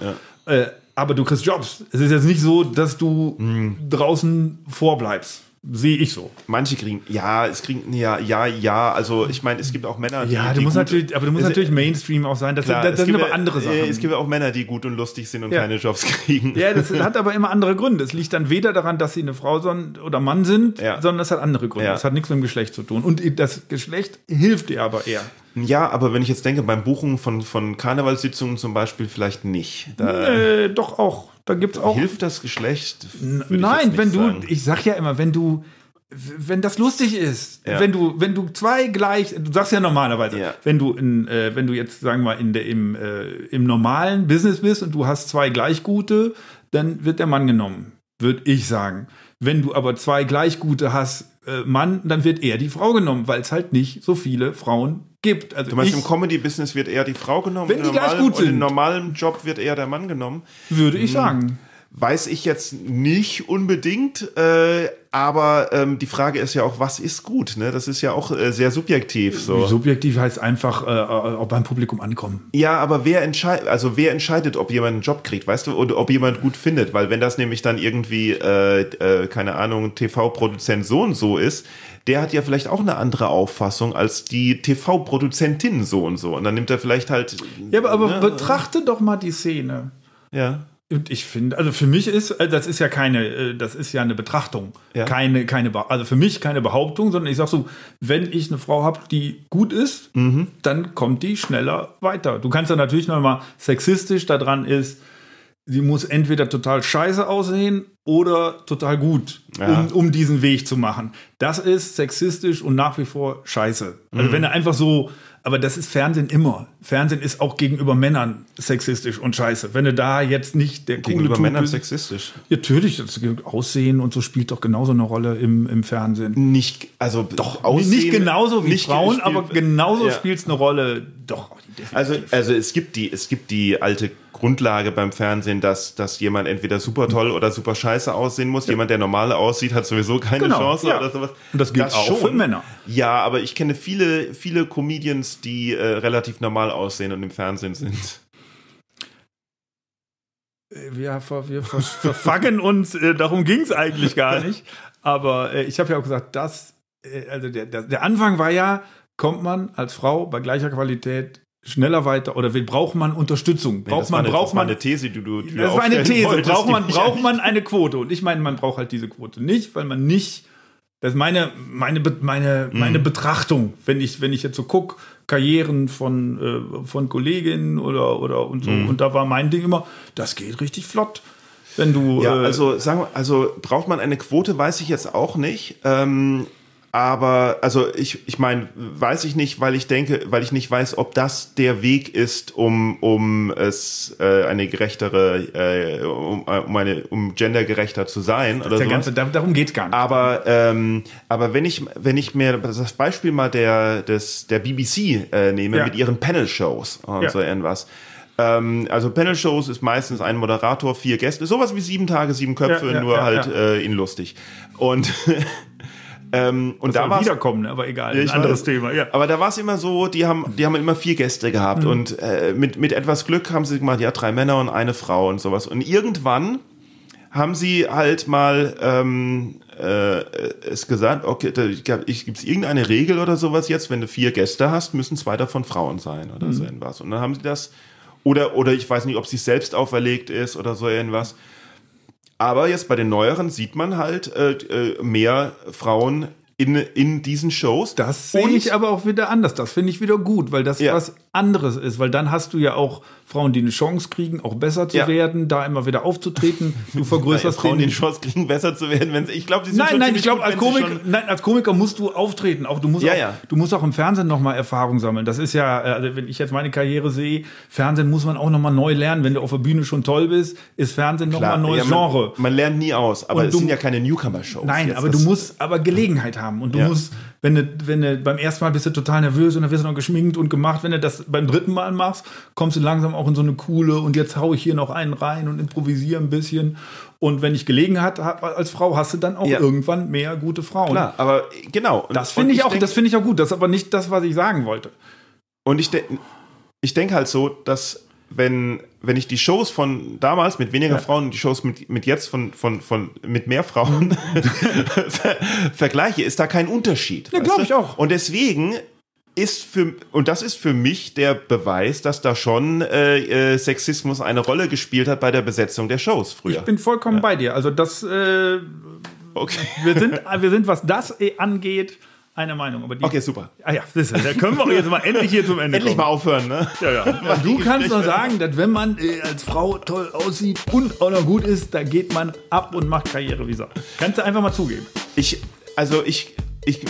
ja. äh, aber du kriegst Jobs. Es ist jetzt nicht so, dass du mhm. draußen vorbleibst. Sehe ich so. Manche kriegen, ja, es kriegen, ja, ja, ja. Also ich meine, es gibt auch Männer, die. Ja, du die musst gut- natürlich, aber du musst es- natürlich Mainstream auch sein. Das, Klar, das, es das sind gibt aber andere Sachen. äh, Es gibt auch Männer, die gut und lustig sind und Ja. keine Jobs kriegen. Ja, das [laughs] hat aber immer andere Gründe. Es liegt dann weder daran, dass sie eine Frau oder Mann sind, Ja. sondern es hat andere Gründe. Ja. Es hat nichts mit dem Geschlecht zu tun. Und das Geschlecht hilft dir aber eher. Ja, aber wenn ich jetzt denke, beim Buchen von, von Karnevalssitzungen zum Beispiel vielleicht nicht. Da Äh, doch auch. Da gibt's auch. hilft das Geschlecht. Nein, wenn du, sagen. ich sag ja immer, wenn du, wenn das lustig ist, Ja. wenn du, wenn du zwei gleich, du sagst ja normalerweise, Ja. wenn du in, äh, wenn du jetzt sagen wir mal in der im äh, im normalen Business bist und du hast zwei gleich gute, dann wird der Mann genommen, würde ich sagen. Wenn du aber zwei gleich gute hast, Mann, dann wird eher die Frau genommen, weil es halt nicht so viele Frauen gibt. Also Du meinst, ich, im Comedy-Business wird eher die Frau genommen? Wenn die gleich normalen- gut Und im sind. normalen Job wird eher der Mann genommen? würde Hm. ich sagen. Weiß ich jetzt nicht unbedingt, äh, aber ähm, die Frage ist ja auch, was ist gut? Ne? Das ist ja auch äh, sehr subjektiv so. Subjektiv heißt einfach, äh, auch beim Publikum ankommen. Ja, aber wer entscheidet, also wer entscheidet, ob jemand einen Job kriegt, weißt du, oder ob jemand gut findet? Weil wenn das nämlich dann irgendwie, äh, äh, keine Ahnung, TV-Produzent so und so ist, der hat ja vielleicht auch eine andere Auffassung als die TV-Produzentin so und so. Und dann nimmt er vielleicht halt. Ja, aber, aber ne, betrachte doch mal die Szene. Ja. Und ich finde, also für mich ist, äh, das ist ja keine, äh, das ist ja eine Betrachtung. Ja. Keine, keine, also für mich keine Behauptung, sondern ich sag so, wenn ich eine Frau habe, die gut ist, Mhm. dann kommt die schneller weiter. Du kannst ja natürlich noch mal sexistisch daran ist, sie muss entweder total scheiße aussehen oder total gut, Ja. um, um diesen Weg zu machen. Das ist sexistisch und nach wie vor scheiße. Mhm. Also wenn er einfach so, aber das ist Fernsehen immer. Fernsehen ist auch gegenüber Männern sexistisch und scheiße. Wenn du da jetzt nicht der coole Gegenüber Männern bist- sexistisch. Ja, natürlich, das Aussehen und so spielt doch genauso eine Rolle im, im Fernsehen. Nicht, also doch nicht genauso wie nicht Frauen, spielt- aber genauso Ja. spielt es eine Rolle. Doch, definitiv. Also, also es gibt die, es gibt die alte Grundlage beim Fernsehen, dass, dass jemand entweder super toll oder super scheiße aussehen muss. Jemand, der normal aussieht, hat sowieso keine Genau, Chance ja. oder sowas. Und das gilt auch für Männer. Ja, aber ich kenne viele, viele Comedians, die äh, relativ normal aussehen und im Fernsehen sind. wir, wir ver, verfangen [laughs] uns, äh, darum ging es eigentlich gar nicht. Aber äh, ich habe ja auch gesagt, das, äh, also der, der, der Anfang war ja, kommt man als Frau bei gleicher Qualität schneller weiter oder will, braucht man Unterstützung? Nee, Braucht war man, eine, braucht das war man eine These, die du, die Das war eine These. wolltest, Braucht man, braucht man eine Quote? Und ich meine, man braucht halt diese Quote nicht, weil man nicht. Das ist meine, meine, Be- meine, Mhm. meine Betrachtung, wenn ich, wenn ich jetzt so gucke, Karrieren von, äh, von Kolleginnen oder, oder und so. Mhm. Und da war mein Ding immer, das geht richtig flott. Wenn du. Ja, äh, also sagen wir, also braucht man eine Quote, weiß ich jetzt auch nicht. Ähm, aber also ich, ich meine, weiß ich nicht, weil ich denke, weil ich nicht weiß, ob das der Weg ist, um um es äh, eine gerechtere, äh, um, äh, um eine um gendergerechter zu sein oder der so. ganze, da, darum geht es gar nicht. Aber ähm, aber wenn ich wenn ich mir das Beispiel mal der des der BBC äh, nehme Ja. mit ihren Panel-Shows und Ja. so irgendwas. Ähm, also Panel-Shows ist meistens ein Moderator, vier Gäste, sowas wie sieben Tage, sieben Köpfe, Ja, nur halt. Äh, in lustig. Und [laughs] ähm, und da da war wiederkommen, ne? aber egal, Ja, ein anderes weiß. Thema. Ja. aber da war es immer so, die haben, die haben immer vier Gäste gehabt und äh, mit, mit etwas Glück haben sie gemacht, ja, drei Männer und eine Frau und sowas. Und irgendwann haben sie halt mal ähm, äh, es gesagt, okay, gibt es irgendeine Regel oder sowas jetzt, wenn du vier Gäste hast, müssen zwei davon Frauen sein oder so irgendwas. Und dann haben sie das, oder, oder ich weiß nicht, ob sich selbst auferlegt ist oder so irgendwas. Aber jetzt bei den neueren sieht man halt äh, äh, mehr Frauen in, in diesen Shows. Das sehe ich aber auch wieder anders. Das finde ich wieder gut, weil das Ja. was anderes ist. Weil dann hast du ja auch Frauen, die eine Chance kriegen, auch besser zu Ja. werden, da immer wieder aufzutreten. Du [laughs] vergrößerst Frauen den die Chance kriegen, besser zu werden, wenn sie, ich glaube, die sind Nein, schon nein, ich glaube, als, Komik, nein, als Komiker musst du auftreten. Auch, du, musst Ja, auch, ja. du musst auch im Fernsehen nochmal Erfahrung sammeln. Das ist ja, äh, also wenn ich jetzt meine Karriere sehe, Fernsehen muss man auch nochmal neu lernen. Wenn du auf der Bühne schon toll bist, ist Fernsehen nochmal ein neues ja, man, Genre. Man lernt nie aus, aber Und es du- sind ja keine Newcomer-Shows. Nein, aber du musst aber Gelegenheit haben. Und du Ja. musst, wenn du, wenn du beim ersten Mal bist du total nervös und dann wirst du noch geschminkt und gemacht. Wenn du das beim dritten Mal machst, kommst du langsam auch in so eine coole und jetzt hau ich hier noch einen rein und improvisiere ein bisschen. Und wenn ich Gelegenheit habe als Frau, hast du dann auch Ja. irgendwann mehr gute Frauen. Klar, aber genau. Und- Das finde ich, auch, das finde ich auch gut. Das ist aber nicht das, was ich sagen wollte. Und ich, de ich denke halt so, dass wenn, wenn ich die Shows von damals mit weniger ja. Frauen und die Shows mit, mit jetzt von, von, von, mit mehr Frauen [laughs] ver vergleiche, ist da kein Unterschied. Ja, glaube ich auch. Und deswegen ist für, und das ist für mich der Beweis, dass da schon äh, äh, Sexismus eine Rolle gespielt hat bei der Besetzung der Shows früher. Ich bin vollkommen ja. bei dir. Also das, äh, okay. wir sind, [laughs] wir sind, was das angeht, eine Meinung. Aber die, okay, super. Ah ja, das, da können wir jetzt mal [laughs] endlich hier zum Ende Endlich kommen. mal aufhören, ne? Ja, ja. [laughs] du kannst nur sagen, dass wenn man äh, als Frau toll aussieht und auch noch gut ist, da geht man ab und macht Karriere wie Sau. Kannst du einfach mal zugeben. Ich, also ich, ich,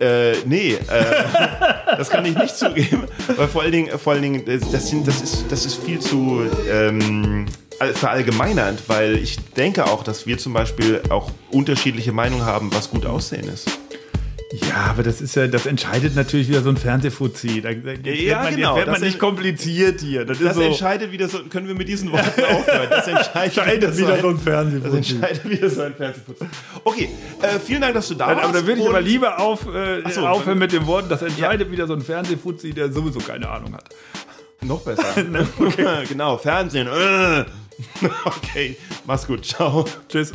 äh, äh, nee, äh, [laughs] das kann ich nicht zugeben, weil vor allen Dingen, vor allen Dingen, das, sind, das, ist, das ist viel zu ähm, verallgemeinernd, weil ich denke auch, dass wir zum Beispiel auch unterschiedliche Meinungen haben, was gut aussehen ist. Ja, aber das ist ja, das entscheidet natürlich wieder so ein Fernsehfuzzi. Da, da ja, man, genau. wird man nicht kompliziert hier. Das, das so entscheidet wieder so, können wir mit diesen Worten aufhören. Das entscheidet [laughs] wieder, so ein Fernsehfuzzi. Das entscheidet wieder so ein Fernsehfuzzi. Okay, äh, vielen Dank, dass du da warst. Aber da würde ich aber lieber auf, äh, so, aufhören mit den Worten, das entscheidet ja. wieder so ein Fernsehfuzzi, der sowieso keine Ahnung hat. Noch besser. [laughs] [laughs] okay. genau, Fernsehen. Äh. okay, mach's gut. Ciao. Tschüss.